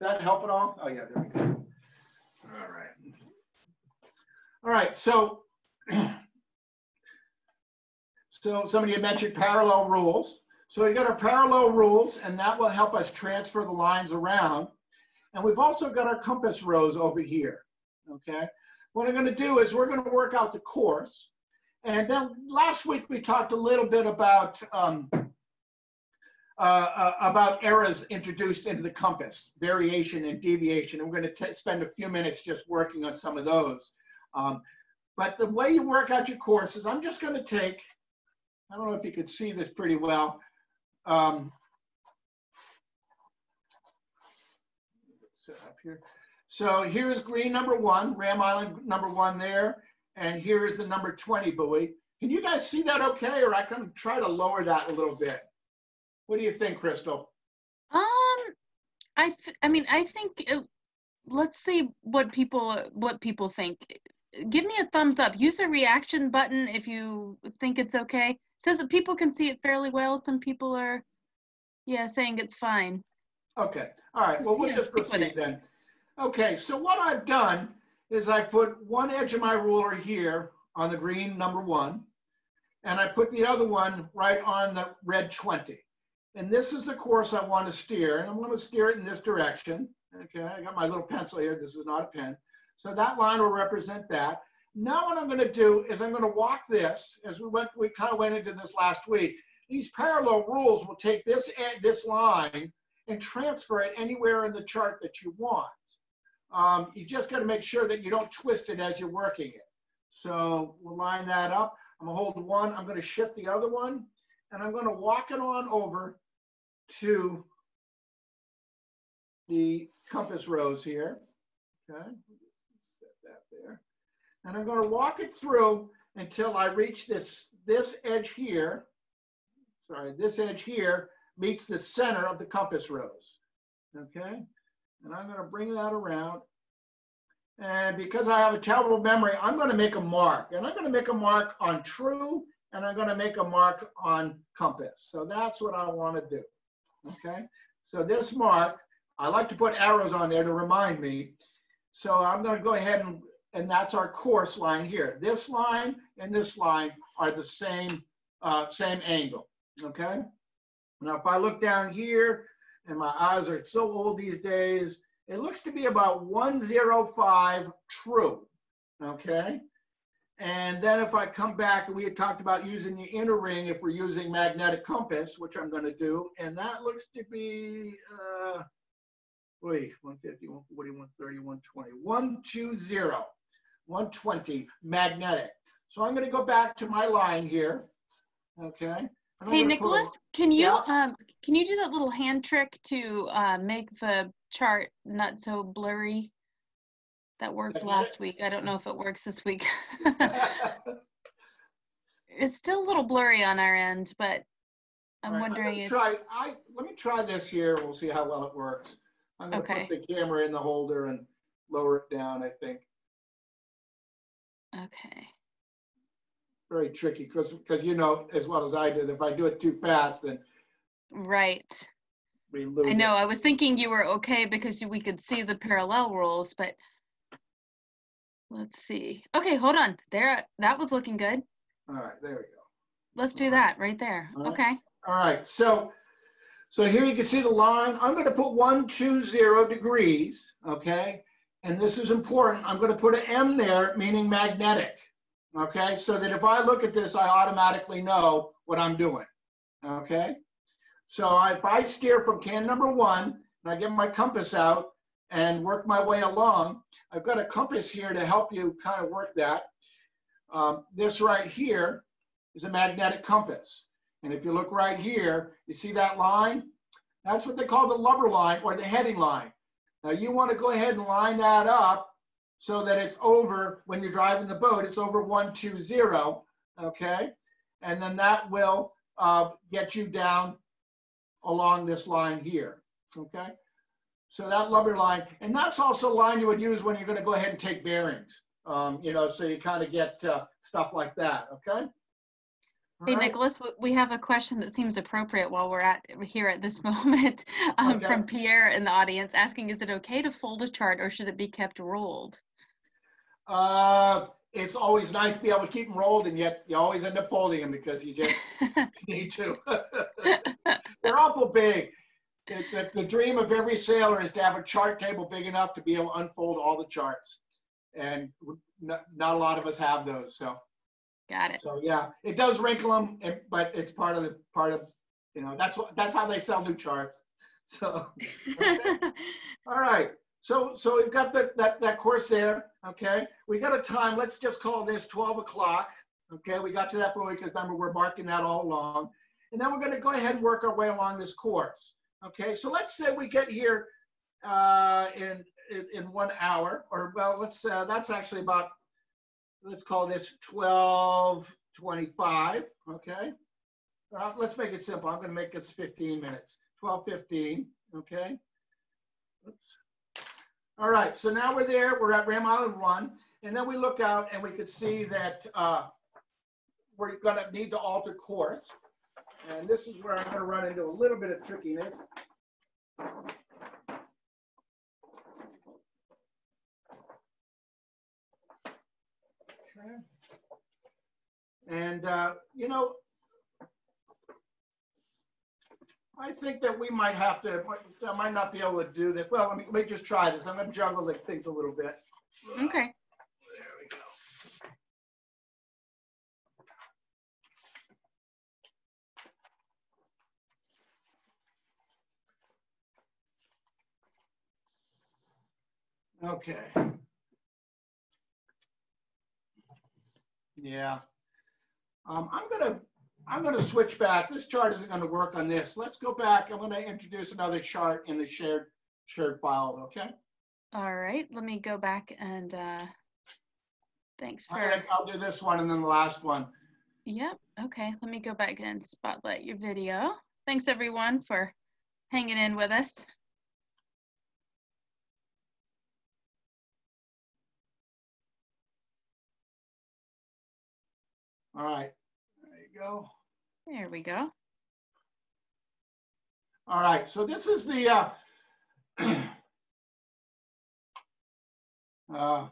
that help at all? Oh, yeah. There we go. All right. All right. So, so somebody had mentioned parallel rules. So we got our parallel rules and that will help us transfer the lines around. And we've also got our compass rose over here, okay? What I'm gonna do is we're gonna work out the course. And then last week we talked a little bit about um, uh, uh, about errors introduced into the compass, variation and deviation. And we're going to spend a few minutes just working on some of those. Um, but the way you work out your courses, I'm just going to take, I don't know if you could see this pretty well. Um, set up here. So here's green number one, Ram Island number one there, and here's the number 20 buoy. Can you guys see that okay, or I can try to lower that a little bit? What do you think, Crystal? Um, I I mean I think it, let's see what people what people think. Give me a thumbs up. Use the reaction button if you think it's okay says that people can see it fairly well. Some people are Yeah, saying it's fine. Okay, all right, well, we'll Yeah, just proceed then. Okay, so what I've done is I put one edge of my ruler here on the green number one, and I put the other one right on the red 20. And this is the course I want to steer, and I'm going to steer it in this direction. Okay, I got my little pencil here. This is not a pen. So that line will represent that. Now what I'm going to do is I'm going to walk this, as we went, we kind of went into this last week. These parallel rules will take this, e- this line and transfer it anywhere in the chart that you want. Um, you just got to make sure that you don't twist it as you're working it. So we'll line that up. I'm gonna hold one, I'm gonna shift the other one, and I'm gonna walk it on over to the compass rose here. Okay, set that there. And I'm gonna walk it through until I reach this, this edge here. Sorry, this edge here meets the center of the compass rose. Okay, and I'm gonna bring that around. And because I have a terrible memory, I'm gonna make a mark. And I'm gonna make a mark on true, and I'm gonna make a mark on compass. So that's what I wanna do, okay? So this mark, I like to put arrows on there to remind me. So I'm gonna go ahead and, and that's our course line here. This line and this line are the same, uh, same angle, okay? Now, if I look down here, and my eyes are so old these days, it looks to be about 105 true, okay? And then if I come back, and we had talked about using the inner ring if we're using magnetic compass, which I'm gonna do, and that looks to be, uh, wait, 150, 140, 130, 120, 120, 120 magnetic. So I'm gonna go back to my line here, okay? Hey, gonna put a- Nicholas, can you, Yeah? um, can you do that little hand trick to, uh, make the chart not so blurry? That worked last week. I don't know if it works this week. It's still a little blurry on our end, but I'm right, wondering if, Try, I, let me try this here. We'll see how well it works. I'm gonna Okay. put the camera in the holder and lower it down, I think. okay. Very tricky, because, because you know as well as I do, that if I do it too fast, then Right. I it. know, I was thinking you were okay because we could see the parallel rules, but let's see. Okay, hold on. There, that was looking good. All right, there we go. Let's do All that right there. All right. Okay. All right, so, so here you can see the line. I'm gonna put one, two, zero degrees, okay? And this is important. I'm gonna put an M there, meaning magnetic, okay? So that if I look at this, I automatically know what I'm doing, okay? So if I steer from can number one, and I get my compass out and work my way along, I've got a compass here to help you kind of work that. Um, This right here is a magnetic compass. And if you look right here, you see that line? That's what they call the lubber line or the heading line. Now you want to go ahead and line that up so that it's over, when you're driving the boat, it's over 120, okay? And then that will uh, get you down along this line here, okay? So that lubber line, and that's also a line you would use when you're going to go ahead and take bearings, um, you know, so you kind of get uh, stuff like that, okay? All Hey, right? Nicholas, we have a question that seems appropriate while we're at here at this moment um, Okay. from Pierre in the audience asking, is it okay to fold a chart or should it be kept rolled? Uh, it's always nice to be able to keep them rolled, and yet you always end up folding them because you just need to. They're awful big. The, the, the dream of every sailor is to have a chart table big enough to be able to unfold all the charts, and not, not a lot of us have those. So, Got it. so yeah, it does wrinkle them, but it's part of the part of you know that's what that's how they sell new charts. So. okay. All right, so, so we've got the, that, that course there, okay? We got a time, let's just call this 12 o'clock, okay? We got to that point because remember, we're marking that all along. And then we're gonna go ahead and work our way along this course, okay? So let's say we get here uh, in, in, in one hour, or well, let's, uh, that's actually about, let's call this 12:25, okay? Uh, Let's make it simple, I'm gonna make this 15 minutes, 12:15, okay? Oops. All right, so now we're there, we're at Ram Island One, and then we look out and we could see that uh, we're gonna need to alter course. And this is where I'm going to run into a little bit of trickiness. And, uh, you know, I think that we might have to, I might not be able to do this. Well, let me, let me just try this. I'm going to juggle the things a little bit. Okay. Okay. Yeah. Um, I'm gonna, I'm gonna switch back. This chart isn't gonna work on this. Let's go back. I'm gonna introduce another chart in the shared, shared file, okay? All right. Let me go back and uh, thanks All for. right, I'll do this one and then the last one. Yep. Okay. Let me go back and spotlight your video. Thanks everyone for hanging in with us. All right, there you go. There we go. All right, so this is the, uh, uh,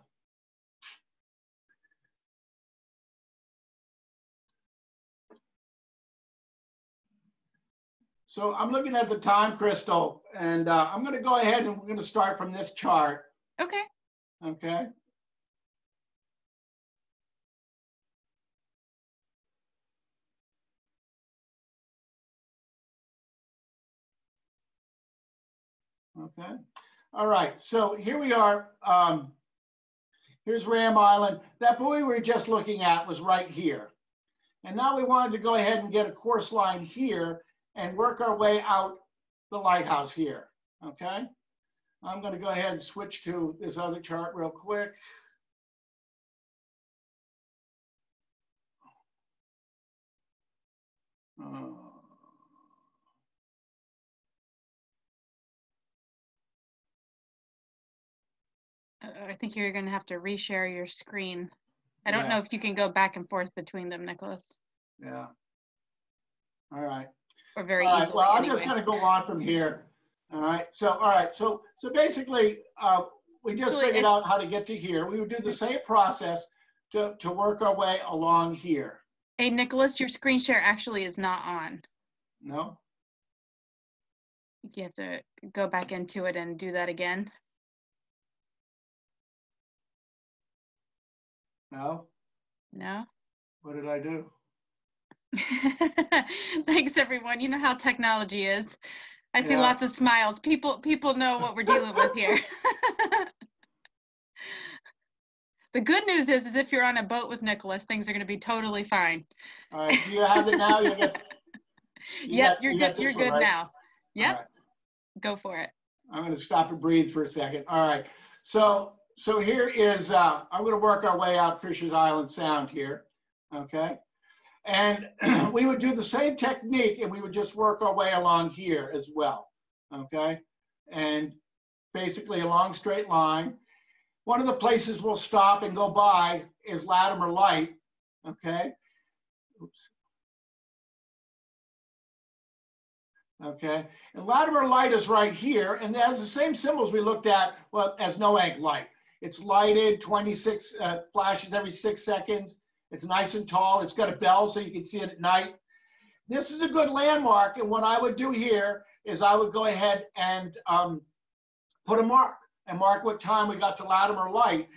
so I'm looking at the time Crystal and uh, I'm going to go ahead and we're going to start from this chart. Okay. Okay. Okay. All right. So here we are. Um, here's Ram Island. That buoy we were just looking at was right here. And now we wanted to go ahead and get a course line here and work our way out the lighthouse here. Okay. I'm going to go ahead and switch to this other chart real quick. Uh, I think you're going to have to reshare your screen. I don't Yeah. know if you can go back and forth between them, Nicholas, yeah. All right. or very All right, easily. well, I'm anyway. just gonna go on from here. All right, so, all right, so, so basically, uh, we just Julie, figured out how to get to here. We would do the same process to, to work our way along here. Hey, Nicholas, your screen share actually is not on. No? You have to go back into it and do that again. No? No? What did I do? Thanks, everyone. You know how technology is. I see Yeah. lots of smiles. People, people know what we're dealing with here. the good news is, is if you're on a boat with Nicholas, things are going to be totally fine. All right, you have it now? You get. you Yep, got- you're you good. You're good right? now. Yep, right. go for it. I'm going to stop and breathe for a second. All right. So, so here is, uh, I'm going to work our way out Fisher's Island Sound here. Okay. And we would do the same technique and we would just work our way along here as well. Okay. And basically a long straight line. One of the places we'll stop and go by is Latimer Light. Okay. Oops. Okay, and Latimer light is right here, and that has the same symbols we looked at well, as Noank light. It's lighted, 26 uh, flashes every six seconds. It's nice and tall. It's got a bell so you can see it at night. This is a good landmark, and what I would do here is I would go ahead and um, put a mark and mark what time we got to Latimer light.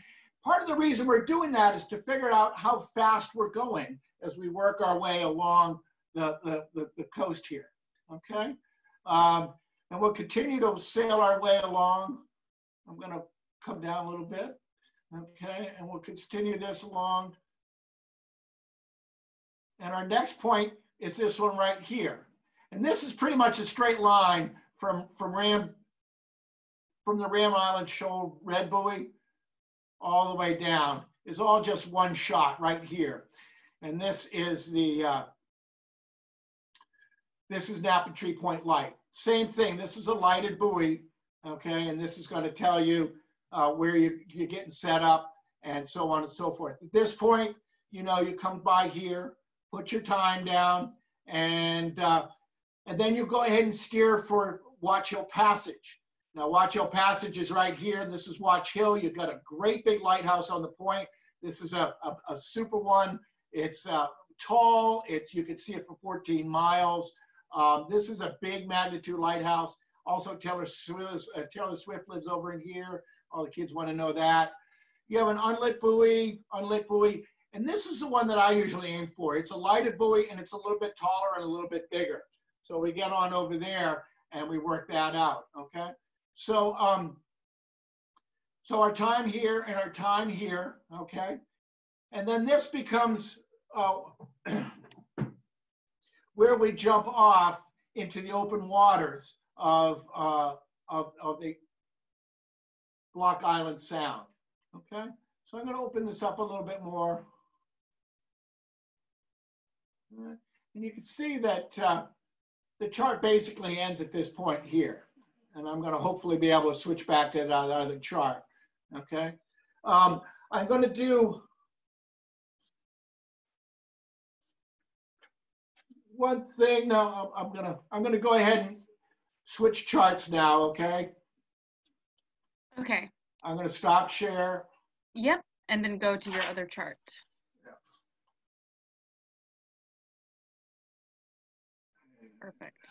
Part of the reason we're doing that is to figure out how fast we're going as we work our way along the, the, the, the coast here okay? Um, and we'll continue to sail our way along. I'm gonna come down a little bit, okay? And we'll continue this along. And our next point is this one right here. And this is pretty much a straight line from, from Ram, from the Ram Island Shoal Red Buoy all the way down. It's all just one shot right here. And this is the, uh, this is Napatree Point Light. Same thing, this is a lighted buoy, okay? And this is gonna tell you uh, where you, you're getting set up and so on and so forth. At this point, you know, you come by here, put your time down, And, uh, and then you go ahead and steer for Watch Hill Passage. Now, Watch Hill Passage is right here. This is Watch Hill. You've got a great big lighthouse on the point. This is a, a, a super one. It's uh, tall. It's you can see it for 14 miles. Um, this is a big magnitude lighthouse. Also, Taylor Swift, uh, Taylor Swift lives over in here. All the kids want to know that. You have an unlit buoy, unlit buoy, and this is the one that I usually aim for. It's a lighted buoy and it's a little bit taller and a little bit bigger. So we get on over there and we work that out, okay? So, um, so our time here and our time here, okay? And then this becomes uh, where we jump off into the open waters of, uh, of, of the Block Island Sound, okay? So I'm gonna open this up a little bit more. And you can see that uh, the chart basically ends at this point here. And I'm gonna hopefully be able to switch back to that other chart, okay? Um, I'm gonna do one thing now, I'm gonna, I'm gonna go ahead and switch charts now, okay? Okay. I'm gonna stop share. Yep. And then go to your other chart. Perfect.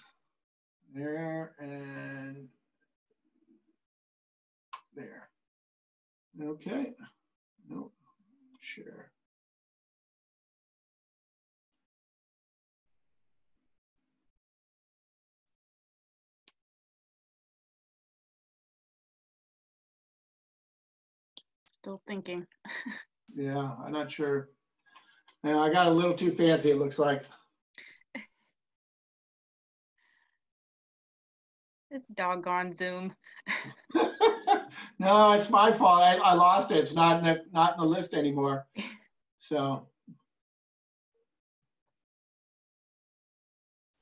There and there. Okay. Nope. Share. Still thinking. Yeah, I'm not sure. Yeah, I got a little too fancy, it looks like. This doggone Zoom. no, it's my fault. I, I lost it. It's not in the not in the list anymore. So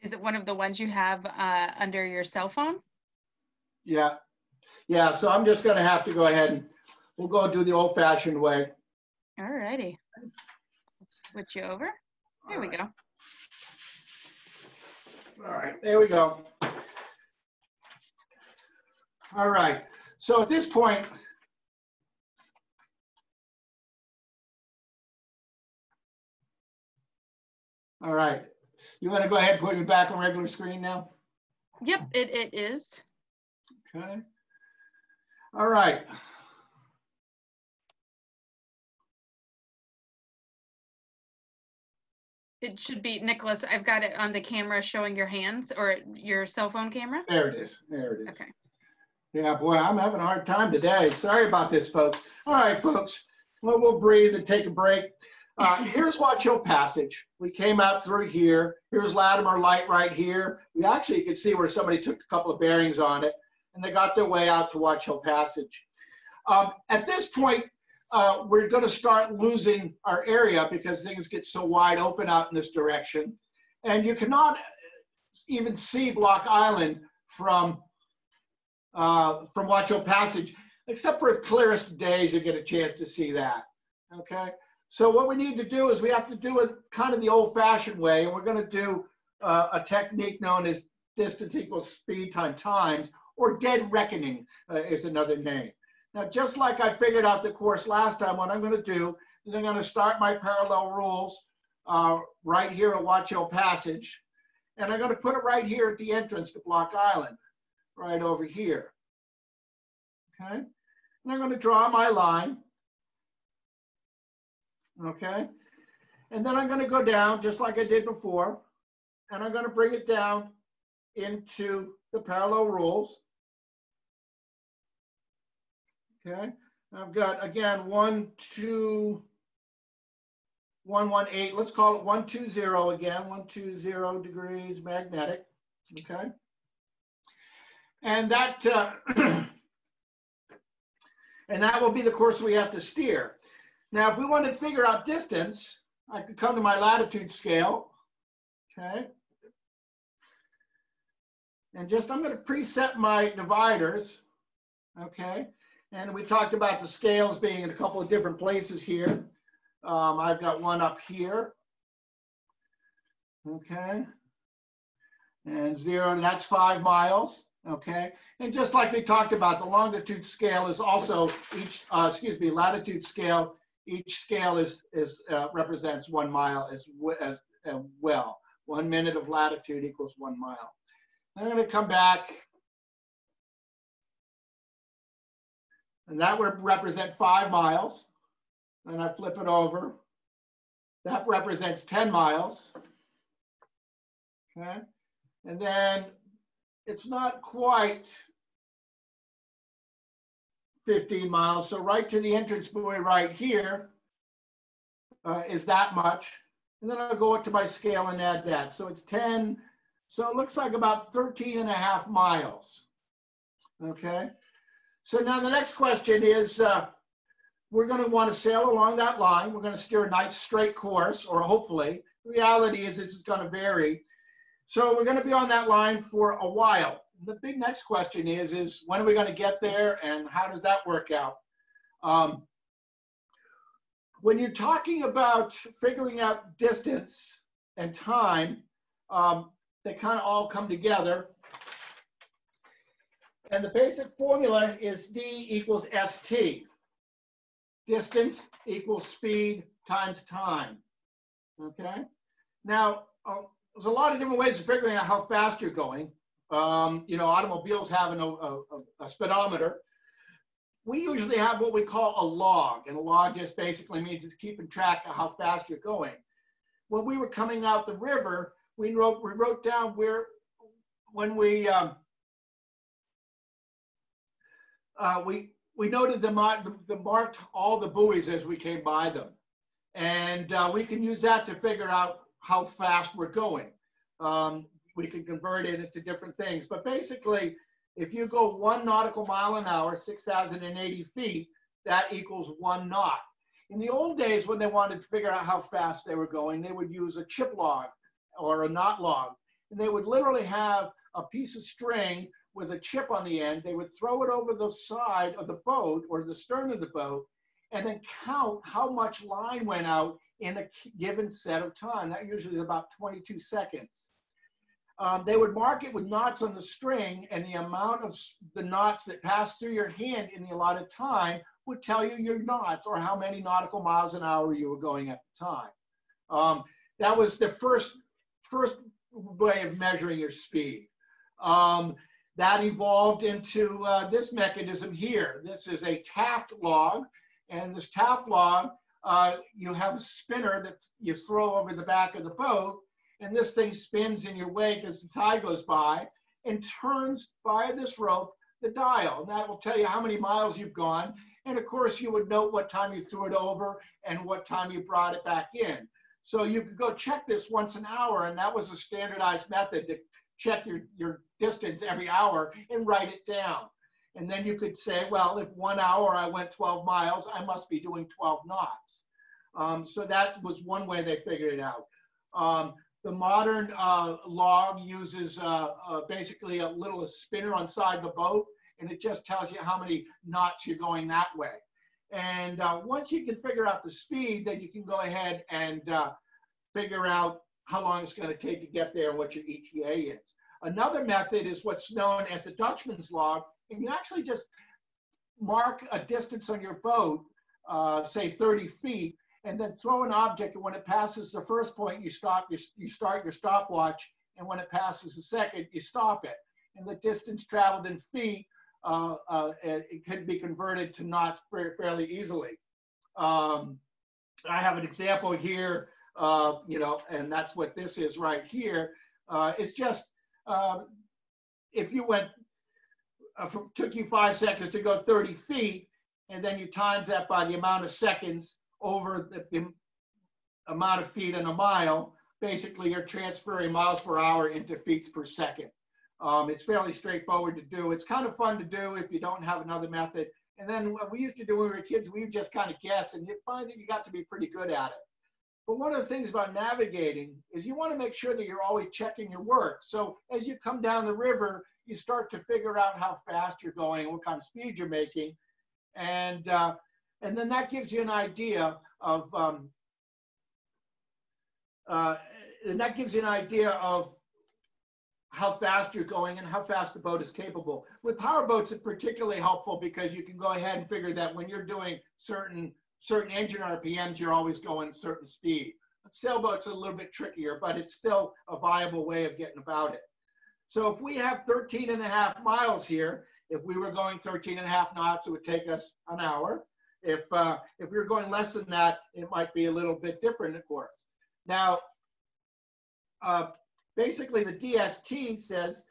Is it one of the ones you have uh, under your cell phone? yeah, yeah. So I'm just gonna have to go ahead and we'll go do the old-fashioned way. All righty. Let's switch you over. There we All right. go. All right, there we go. All right, so at this point, all right, you want to go ahead and put me back on regular screen now? Yep, it, it is. Okay. All right. It should be, Nicholas, I've got it on the camera showing your hands or your cell phone camera. There it is. There it is. Okay. Yeah, boy, I'm having a hard time today. Sorry about this, folks. All right, folks. Well, we'll breathe and take a break. Uh, here's Watch Hill Passage. We came out through here. Here's Latimer Light right here. We actually could see where somebody took a couple of bearings on it, and they got their way out to Watch Hill Passage. Um, at this point, uh, we're going to start losing our area because things get so wide open out in this direction. And you cannot even see Block Island from uh, from Watch Passage, except for clearest days, you get a chance to see that. Okay, so what we need to do is we have to do it kind of the old-fashioned way, and we're going to do uh, a technique known as distance equals speed time times, or dead reckoning uh, is another name. Now, just like I figured out the course last time, what I'm going to do is I'm going to start my parallel rules uh, right here at Watch Hill Passage, and I'm going to put it right here at the entrance to Block Island right over here. Okay, and I'm going to draw my line. Okay, and then I'm going to go down just like I did before, and I'm going to bring it down into the parallel rules. Okay, I've got again one, two, one, one, eight. Let's call it one, two, zero again. One, two, zero degrees magnetic. Okay. And that, uh, and that will be the course we have to steer. Now, if we want to figure out distance, I could come to my latitude scale, okay? And just, I'm going to preset my dividers, okay? And we talked about the scales being in a couple of different places here. Um, I've got one up here, okay? and zero, that's five miles, okay? And just like we talked about, the longitude scale is also each, uh, excuse me, latitude scale, each scale is, is uh, represents one mile as, as, as well. One minute of latitude equals one mile. I'm gonna come back. And that would represent five miles. And I flip it over. That represents 10 miles. Okay. And then it's not quite 15 miles. So right to the entrance buoy right here uh, is that much. And then I'll go up to my scale and add that. So it's 10. So it looks like about 13 and a half miles. Okay. So now the next question is, uh, we're going to want to sail along that line. We're going to steer a nice straight course, or hopefully. The reality is it's going to vary. So we're going to be on that line for a while. The big next question is, is when are we going to get there and how does that work out? Um, when you're talking about figuring out distance and time, um, they kind of all come together. And the basic formula is D equals ST distance equals speed times time. Okay. Now, uh, there's a lot of different ways of figuring out how fast you're going. Um, you know, automobiles have an, a, a, a, speedometer. We usually have what we call a log, and a log just basically means it's keeping track of how fast you're going. When we were coming out the river, we wrote we wrote down where when we um, uh, we we noted the, the marked all the buoys as we came by them. And uh, we can use that to figure out how fast we're going. Um, we can convert it into different things. But basically, if you go one nautical mile an hour, 6,080 feet, that equals one knot. In the old days, when they wanted to figure out how fast they were going, they would use a chip log or a knot log. And they would literally have a piece of string with a chip on the end. They would throw it over the side of the boat or the stern of the boat and then count how much line went out in a given set of time. That usually is about 22 seconds. Um, they would mark it with knots on the string, and the amount of the knots that passed through your hand in the allotted time would tell you your knots or how many nautical miles an hour you were going at the time. Um, that was the first, first way of measuring your speed. Um, that evolved into uh, this mechanism here. This is a Taft log, and this Taft log, uh, you have a spinner that you throw over the back of the boat, and this thing spins in your wake as the tide goes by and turns by this rope the dial. And that will tell you how many miles you've gone. And of course, you would note what time you threw it over and what time you brought it back in. So you could go check this once an hour, and that was a standardized method to check your, your distance every hour and write it down. And then you could say, well, if one hour I went 12 miles, I must be doing 12 knots. Um, so that was one way they figured it out. Um, the modern uh, log uses uh, uh, basically a little spinner on side the boat, and it just tells you how many knots you're going that way. And uh, once you can figure out the speed, then you can go ahead and uh, figure out how long it's going to take to get there and what your ETA is. Another method is what's known as the Dutchman's log, and you actually just mark a distance on your boat, uh, say 30 feet, and then throw an object, and when it passes the first point, you stop, you, you start your stopwatch, and when it passes the second, you stop it. And the distance traveled in feet, uh, uh, it, can be converted to knots fairly easily. Um, I have an example here uh, you know, and that's what this is right here. Uh, it's just um, if you went, uh, from, took you five seconds to go 30 feet, and then you times that by the amount of seconds over the, the amount of feet in a mile, basically you're transferring miles per hour into feet per second. Um, it's fairly straightforward to do. It's kind of fun to do if you don't have another method. And then what we used to do when we were kids, we just kind of guess, and you find that you got to be pretty good at it. But one of the things about navigating is you want to make sure that you're always checking your work. So as you come down the river, you start to figure out how fast you're going, what kind of speed you're making. And, uh, and then that gives you an idea of, um, uh, and that gives you an idea of how fast you're going and how fast the boat is capable. With power boats, it's particularly helpful because you can go ahead and figure that when you're doing certain certain engine RPMs, you're always going certain speed. Sailboat's a little bit trickier, but it's still a viable way of getting about it. So if we have 13 and a half miles here, if we were going 13 and a half knots, it would take us an hour. If, uh, if we were going less than that, it might be a little bit different, of course. Now, uh, basically the DST says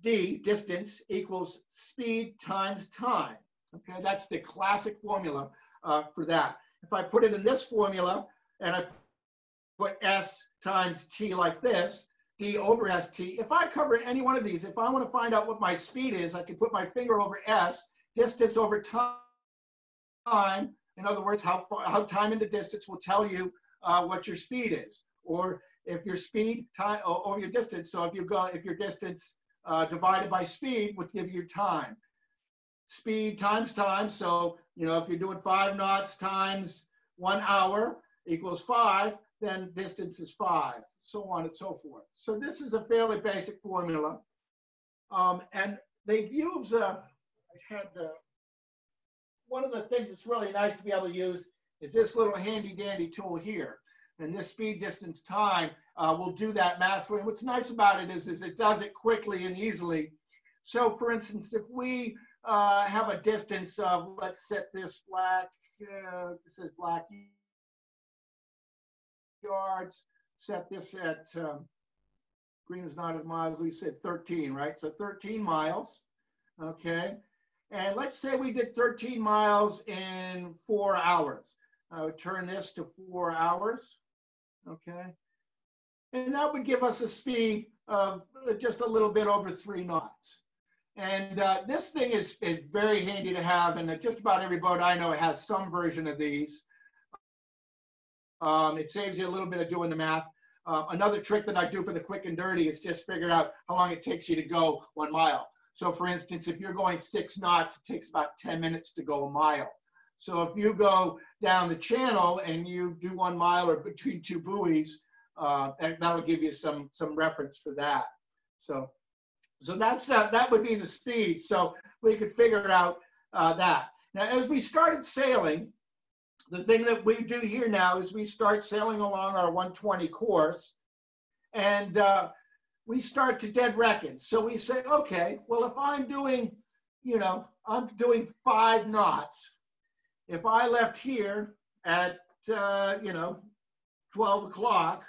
D, distance, equals speed times time. Okay, that's the classic formula uh, for that. If I put it in this formula and I put S times T like this, D over ST, if I cover any one of these, if I want to find out what my speed is, I can put my finger over S, distance over time. In other words, how, far, how time into distance will tell you uh, what your speed is. Or if your speed time or your distance, so if you go, if your distance uh, divided by speed would give you time. Speed times time, so you know if you're doing five knots times one hour equals five, then distance is five, so on and so forth. So this is a fairly basic formula. Um, and they've used, uh, I had, uh, one of the things that's really nice to be able to use is this little handy dandy tool here. And this speed distance time uh, will do that math for you. What's nice about it is, is it does it quickly and easily. So for instance, if we uh, have a distance of, let's set this black, uh, this is black yards, set this at, um, green is not as miles, we said 13, right? So 13 miles, okay? And let's say we did 13 miles in four hours. I would turn this to four hours, okay? And that would give us a speed of just a little bit over three knots. And uh, this thing is, is very handy to have, and just about every boat I know has some version of these. Um, it saves you a little bit of doing the math. Uh, another trick that I do for the quick and dirty is just figure out how long it takes you to go one mile. So for instance, if you're going six knots, it takes about 10 minutes to go a mile. So if you go down the channel and you do one mile or between two buoys, uh, that, that'll give you some, some reference for that. So, so that's that, that would be the speed. So we could figure out uh, that. Now, as we started sailing, the thing that we do here now is we start sailing along our 120 course and uh, we start to dead reckon. So we say, okay, well, if I'm doing, you know, I'm doing five knots. If I left here at, uh, you know, 12 o'clock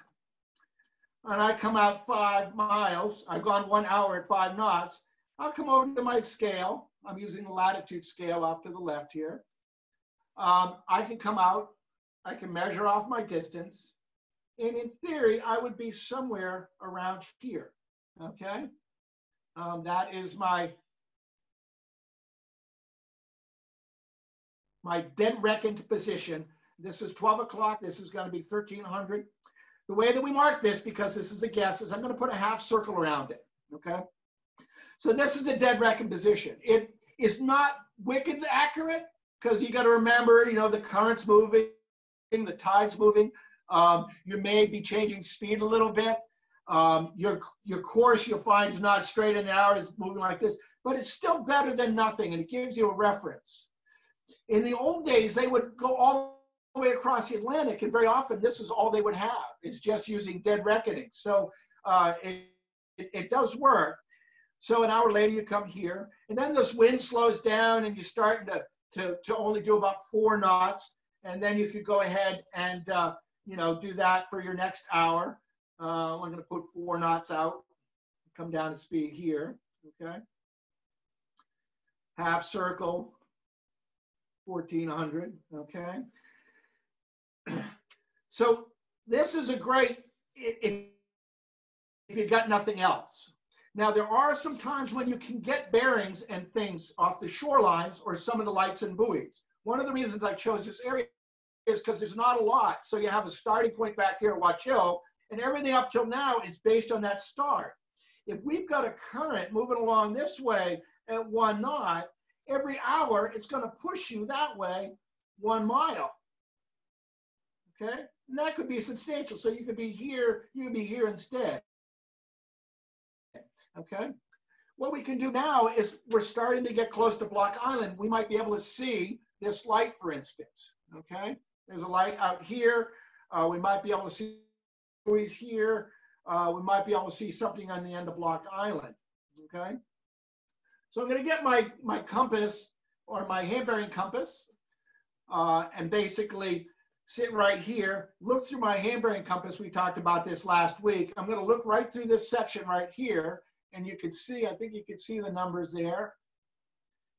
and I come out five miles, I've gone one hour at five knots, I'll come over to my scale. I'm using the latitude scale off to the left here um, I can come out, I can measure off my distance, and in theory, I would be somewhere around here, okay? Um, that is my, my dead reckoned position. This is 12 o'clock, this is gonna be 1300. The way that we mark this, because this is a guess, is I'm gonna put a half circle around it, okay? So this is a dead reckoned position. It is not wicked accurate, because you got to remember, you know, the current's moving, the tide's moving. Um, you may be changing speed a little bit. Um, your your course you'll find is not straight and narrow, is moving like this, but it's still better than nothing, and it gives you a reference. In the old days, they would go all the way across the Atlantic, and very often this is all they would have. It's just using dead reckoning. So uh, it, it, it does work. So an hour later, you come here, and then this wind slows down, and you're starting to to, to only do about four knots. And then you could go ahead and, uh, you know, do that for your next hour. Uh, I'm going to put four knots out, come down to speed here, okay? Half circle, 1400, okay? So this is a great, if, if you got nothing else, now, there are some times when you can get bearings and things off the shorelines or some of the lights and buoys. One of the reasons I chose this area is because there's not a lot. So you have a starting point back here at Watch Hill, and everything up till now is based on that start. If we've got a current moving along this way at one knot, every hour it's going to push you that way one mile. Okay? And that could be substantial. So you could be here, you could be here instead. okay? What we can do now is we're starting to get close to Block Island. We might be able to see this light, for instance, okay? There's a light out here. Uh, we might be able to see buoys here. Uh, we might be able to see something on the end of Block Island, okay? So I'm gonna get my, my compass or my hand bearing compass uh, and basically sit right here, look through my hand bearing compass. We talked about this last week. I'm gonna look right through this section right here and you can see, I think you can see the numbers there.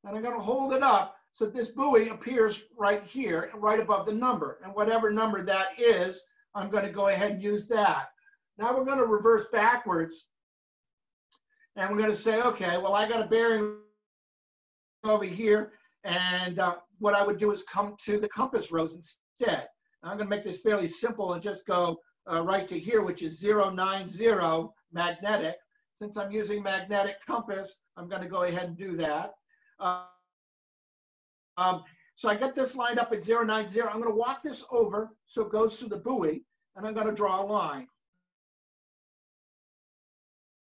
And I'm gonna hold it up so this buoy appears right here, right above the number. And whatever number that is, I'm gonna go ahead and use that. Now we're gonna reverse backwards and we're gonna say, okay, well, I got a bearing over here and uh, what I would do is come to the compass rose instead. I'm gonna make this fairly simple and just go uh, right to here, which is 090 magnetic. Since I'm using magnetic compass, I'm gonna go ahead and do that. Uh, um, so I get this lined up at 090. I'm gonna walk this over so it goes through the buoy and I'm gonna draw a line.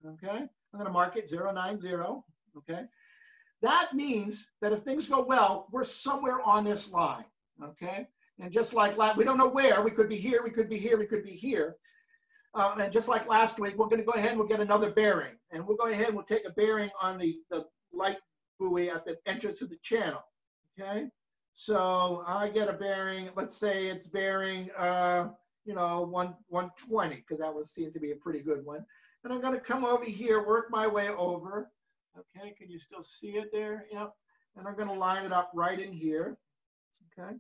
Okay, I'm gonna mark it 090, okay? That means that if things go well, we're somewhere on this line, okay? And just like last, we don't know where, we could be here, we could be here, we could be here. Uh, and just like last week, we're gonna go ahead and we'll get another bearing. And we'll go ahead and we'll take a bearing on the, the light buoy at the entrance of the channel, okay? So I get a bearing, let's say it's bearing, uh, you know, one, 120, because that would seem to be a pretty good one. And I'm gonna come over here, work my way over, Okay, can you still see it there? Yep. And I'm going to line it up right in here. Okay.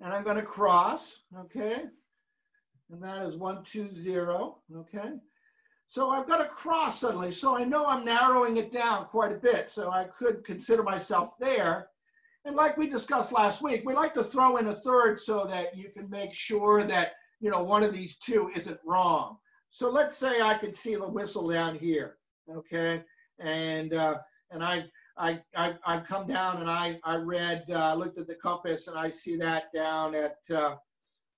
And I'm going to cross. Okay. And that is one, two, zero. Okay. So I've got a cross suddenly. So I know I'm narrowing it down quite a bit. So I could consider myself there. And like we discussed last week, we like to throw in a third so that you can make sure that, you know, one of these two isn't wrong. So let's say I can see the whistle down here okay? And uh, and I, I I I come down and I I read uh, looked at the compass and I see that down at uh,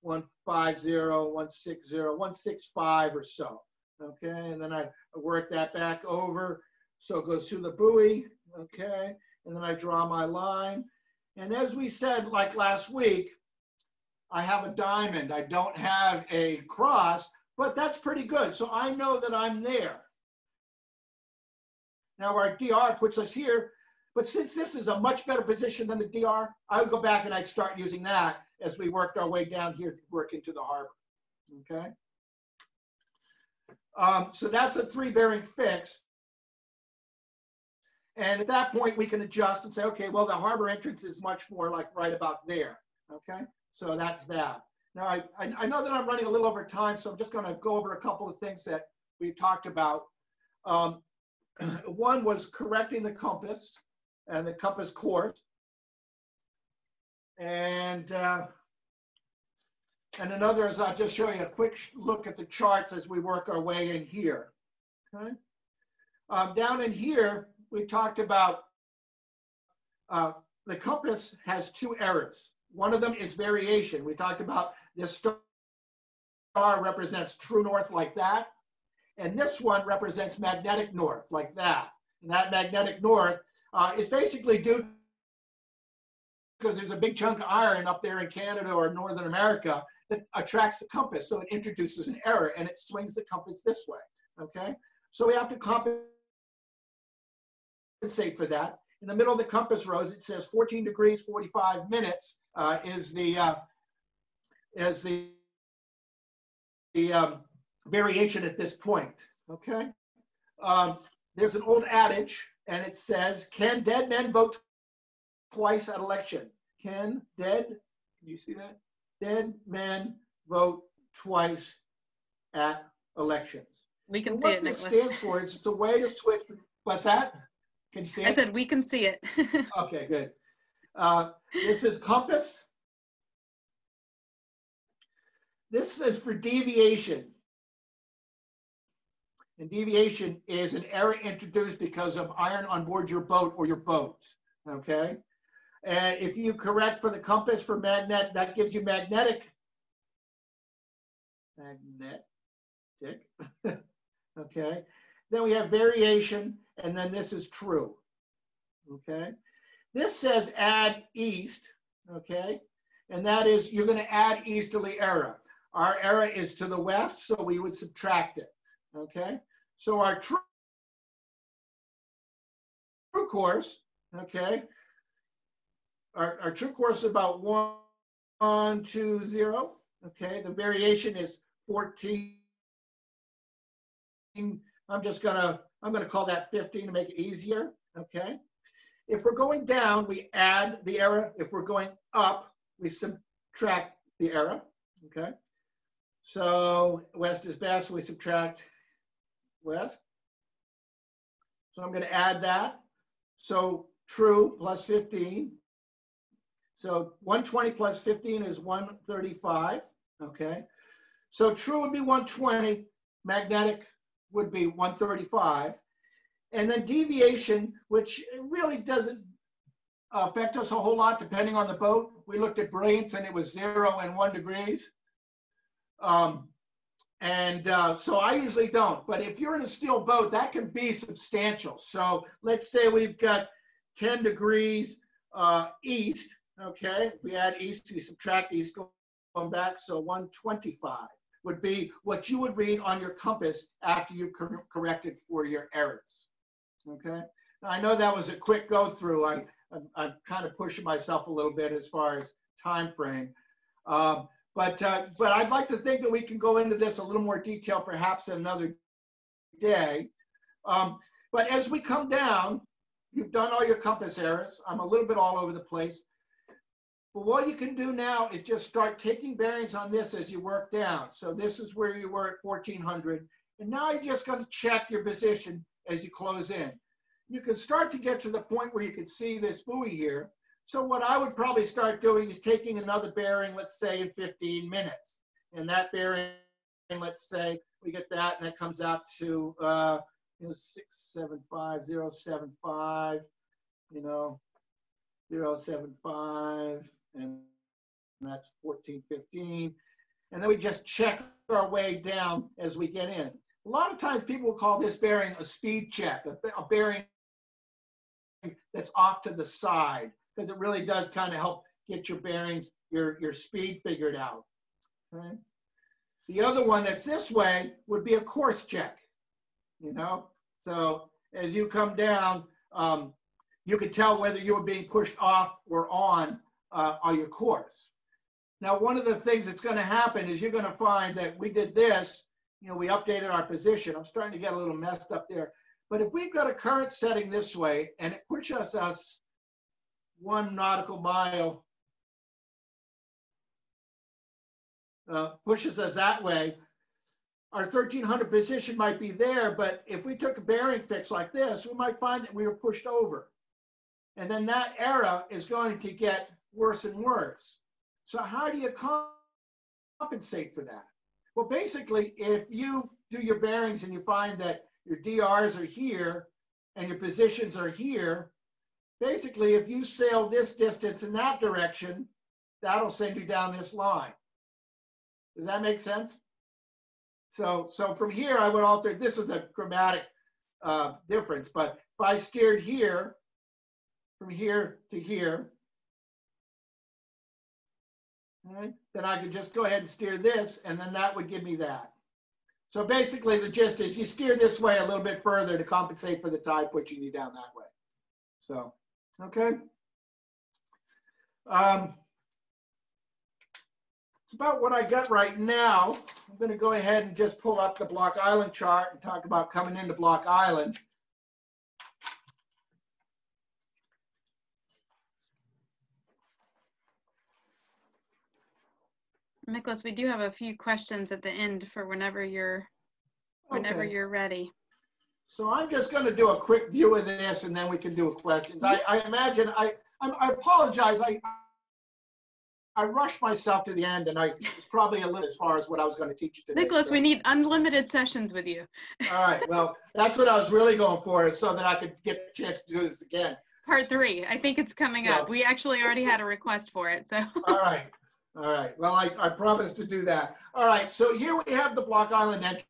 150, 160, 165 or so, okay? And then I work that back over, so it goes through the buoy, okay? And then I draw my line. And as we said, like last week, I have a diamond. I don't have a cross, but that's pretty good. So I know that I'm there. Now our DR puts us here, but since this is a much better position than the DR, I would go back and I'd start using that as we worked our way down here to work into the harbor, okay? Um, so that's a three bearing fix. And at that point, we can adjust and say, okay, well, the harbor entrance is much more like right about there, okay? So that's that. Now, I, I know that I'm running a little over time, so I'm just gonna go over a couple of things that we talked about. Um, one was correcting the compass and the compass course. And, uh, and another is I'll just show you a quick look at the charts as we work our way in here. Okay. Um, down in here, we talked about uh, the compass has two errors. One of them is variation. We talked about this star represents true north like that. And this one represents magnetic north, like that. And that magnetic north uh, is basically due because there's a big chunk of iron up there in Canada or Northern America that attracts the compass. So it introduces an error and it swings the compass this way. Okay. So we have to compensate for that. In the middle of the compass rose, it says 14 degrees, 45 minutes uh, is the uh, is the the um, variation at this point, okay? Um, there's an old adage, and it says, can dead men vote twice at election? Can dead, can you see that? Dead men vote twice at elections. We can see what it, this stands for is it's a way to switch. What's that? Can you see it? I said we can see it. Okay, good. Uh, this is compass. This is for deviation. And deviation is an error introduced because of iron on board your boat or your boats, okay? And if you correct for the compass for magnet, that gives you magnetic, magnetic, okay? then we have variation, and then this is true. Okay. This says add east, okay? And that is, you're gonna add easterly error. Our error is to the west, so we would subtract it, okay? So our true course, okay? Our, our true course is about one, one, two, zero, okay? The variation is 14. I'm just gonna, I'm gonna call that 15 to make it easier, okay? If we're going down, we add the error. If we're going up, we subtract the error, okay? So west is best, we subtract west. So I'm gonna add that. So true plus 15. So 120 plus 15 is 135, okay? So true would be 120, magnetic would be 135. And then deviation, which really doesn't affect us a whole lot depending on the boat. We looked at brilliance and it was zero and one degrees. Um, and uh, so I usually don't. But if you're in a steel boat, that can be substantial. So let's say we've got 10 degrees uh, east. Okay, we add east, we subtract east going back. So 125 would be what you would read on your compass after you've cor corrected for your errors. Okay, now, I know that was a quick go through. I, I'm, I'm, kind of pushing myself a little bit as far as time frame. Um, but, uh, but I'd like to think that we can go into this a little more detail perhaps another day. Um, but as we come down, you've done all your compass errors. I'm a little bit all over the place. But what you can do now is just start taking bearings on this as you work down. So this is where you were at 1400. And now you're just going to check your position as you close in. You can start to get to the point where you can see this buoy here. So what I would probably start doing is taking another bearing, let's say in 15 minutes. And that bearing, let's say we get that and that comes out to, uh, you know, 675, 075, you know, 075, and that's 1415. And then we just check our way down as we get in. A lot of times people will call this bearing a speed check, a, a bearing that's off to the side, because it really does kind of help get your bearings, your, your speed figured out. The other one that's this way would be a course check, you know? So as you come down, um, you can tell whether you were being pushed off or on uh, on your course. Now, one of the things that's going to happen is you're going to find that we did this, you know, we updated our position. I'm starting to get a little messed up there. But if we've got a current setting this way and it pushes us one nautical mile, uh, pushes us that way, our 1300 position might be there, but if we took a bearing fix like this, we might find that we were pushed over. And then that error is going to get worse and worse. So how do you compensate for that? Well, basically, if you do your bearings and you find that your DRs are here and your positions are here, basically, if you sail this distance in that direction, that'll send you down this line. Does that make sense? So, so from here, I would alter, this is a grammatic uh, difference, but if I steered here, from here to here, then I could just go ahead and steer this, and then that would give me that. So basically, the gist is you steer this way a little bit further to compensate for the tide pushing you down that way. So, okay. Um, it's about what I got right now. I'm going to go ahead and just pull up the Block Island chart and talk about coming into Block Island. Nicholas, we do have a few questions at the end for whenever you're whenever okay. you're ready. So I'm just going to do a quick view of this, and then we can do questions. I, I imagine I, I, I apologize. I I rushed myself to the end, and I was probably a little as far as what I was going to teach you today. Nicholas, so. we need unlimited sessions with you. All right. Well, that's what I was really going for, so that I could get a chance to do this again. Part three. I think it's coming yeah. up. We actually already had a request for it. So. All right. All right. Well, I, I promised to do that. All right. So here we have the Block Island entrance.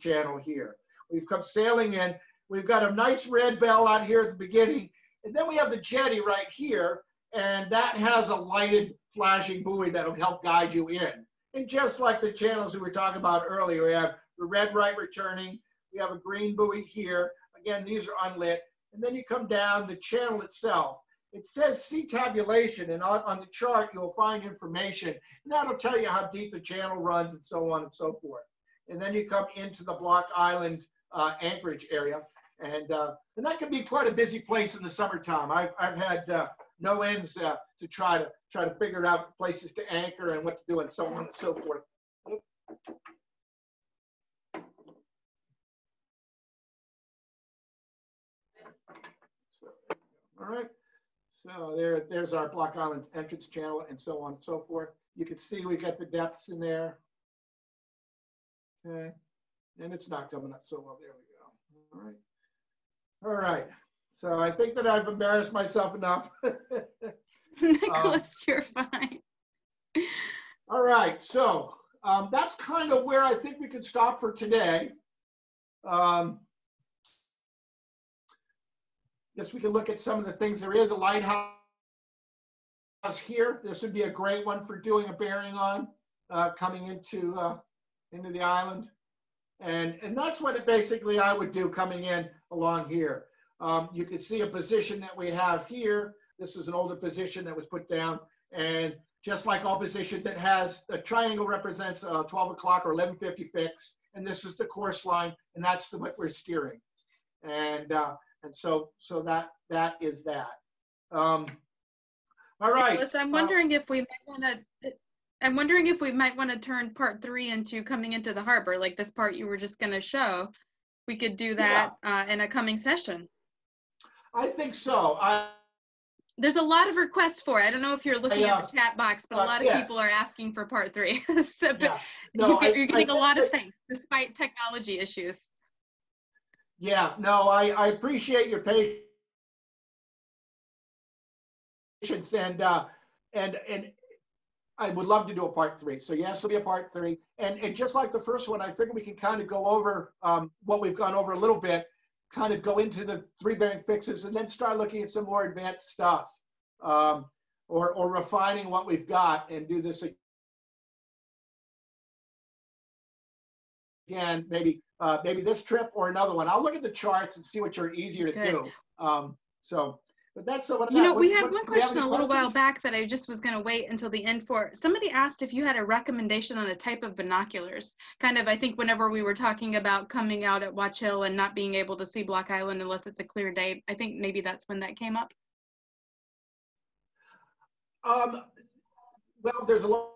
Channel here. We've come sailing in. We've got a nice red bell out here at the beginning. And then we have the jetty right here. And that has a lighted flashing buoy that'll help guide you in. And just like the channels we were talking about earlier, we have the red right returning. We have a green buoy here. Again, these are unlit. And then you come down the channel itself. It says sea tabulation, and on, on the chart, you'll find information. And that'll tell you how deep the channel runs and so on and so forth. And then you come into the Block Island uh, anchorage area. And, uh, and that can be quite a busy place in the summertime. I've, I've had uh, no ends uh, to try to try to figure out places to anchor and what to do and so on and so forth. all right. So there, there's our Block Island entrance channel and so on and so forth. You can see we've got the depths in there. Okay. And it's not coming up so well. There we go. All right. All right. So I think that I've embarrassed myself enough. Nicholas, um, you're fine. All right. So um, that's kind of where I think we could stop for today. Um, Yes, we can look at some of the things. There is a lighthouse here. This would be a great one for doing a bearing on uh, coming into uh, into the island. And, and that's what it basically I would do coming in along here. Um, you can see a position that we have here. This is an older position that was put down. And just like all positions, it has a triangle represents uh, 12 o'clock or 1150 fix. And this is the course line, and that's the, what we're steering. And uh, and so, so that that is that. Um, all right. Listen, I'm uh, wondering uh, if we might want to. I'm wondering if we might want to turn part three into coming into the harbor, like this part you were just going to show. We could do that yeah. uh, in a coming session. I think so. I, There's a lot of requests for it. I don't know if you're looking at the chat box, but a lot of yes. people are asking for part three. so, yeah. no, you're, you're getting a lot of things despite technology issues. Yeah, no, I, I appreciate your patience and uh, and and I would love to do a part three. So yes, it'll be a part three. And and just like the first one, I figure we can kind of go over um, what we've gone over a little bit, kind of go into the three bearing fixes, and then start looking at some more advanced stuff, um, or or refining what we've got and do this again, maybe uh, maybe this trip or another one. I'll look at the charts and see which are easier to Good. do. Um, so, but that's so. you know, what, we had what, one question a little while back that I just was going to wait until the end for. Somebody asked if you had a recommendation on a type of binoculars. Kind of, I think whenever we were talking about coming out at Watch Hill and not being able to see Block Island unless it's a clear day. I think maybe that's when that came up. Um, well, there's a lot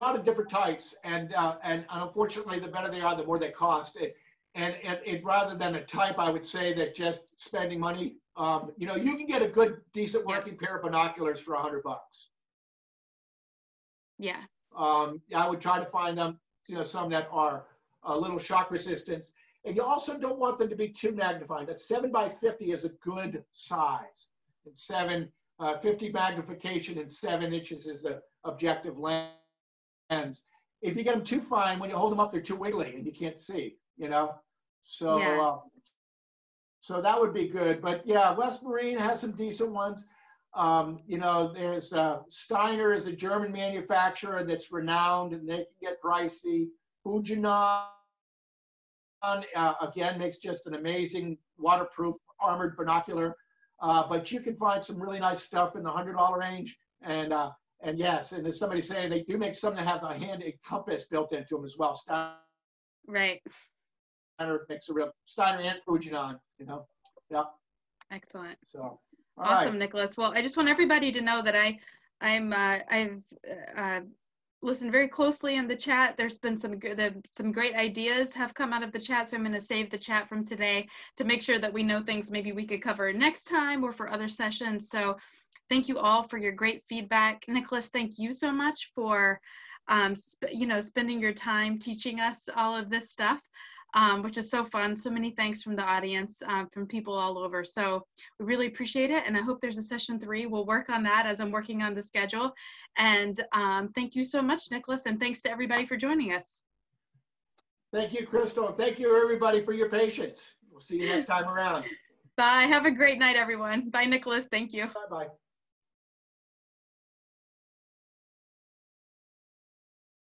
lot of different types, and uh, and unfortunately, the better they are, the more they cost. It, and it, it, rather than a type, I would say that just spending money. Um, you know, you can get a good, decent working pair of binoculars for a hundred bucks. Yeah. Um, I would try to find them. You know, some that are a little shock resistant, and you also don't want them to be too magnifying. A seven by fifty is a good size, and seven. Uh, 50 magnification and seven inches is the objective lens. If you get them too fine, when you hold them up, they're too wiggly and you can't see, you know? So, yeah. uh, so that would be good. But yeah, West Marine has some decent ones. Um, you know, there's uh, Steiner is a German manufacturer that's renowned and they can get pricey. Fujinon, uh, again, makes just an amazing waterproof armored binocular. Uh, but you can find some really nice stuff in the $100 range. And uh, and yes, and as somebody saying, they do make some that have a hand compass built into them as well. Right. Steiner a real Steiner and Fujinon, you know. Yeah. Excellent. So awesome, right. Nicholas. Well, I just want everybody to know that I I'm uh, I've uh, listened very closely in the chat. There's been some good, the, some great ideas have come out of the chat, so I'm going to save the chat from today to make sure that we know things maybe we could cover next time or for other sessions. So thank you all for your great feedback. Nicholas, thank you so much for, um, you know, spending your time teaching us all of this stuff, um, which is so fun. So many thanks from the audience, uh, from people all over. So we really appreciate it. And I hope there's a session three. We'll work on that as I'm working on the schedule. And um, thank you so much, Nicholas. And thanks to everybody for joining us. Thank you, Crystal. And thank you, everybody, for your patience. We'll see you next time around. Bye. Have a great night, everyone. Bye, Nicholas. Thank you. Bye-bye.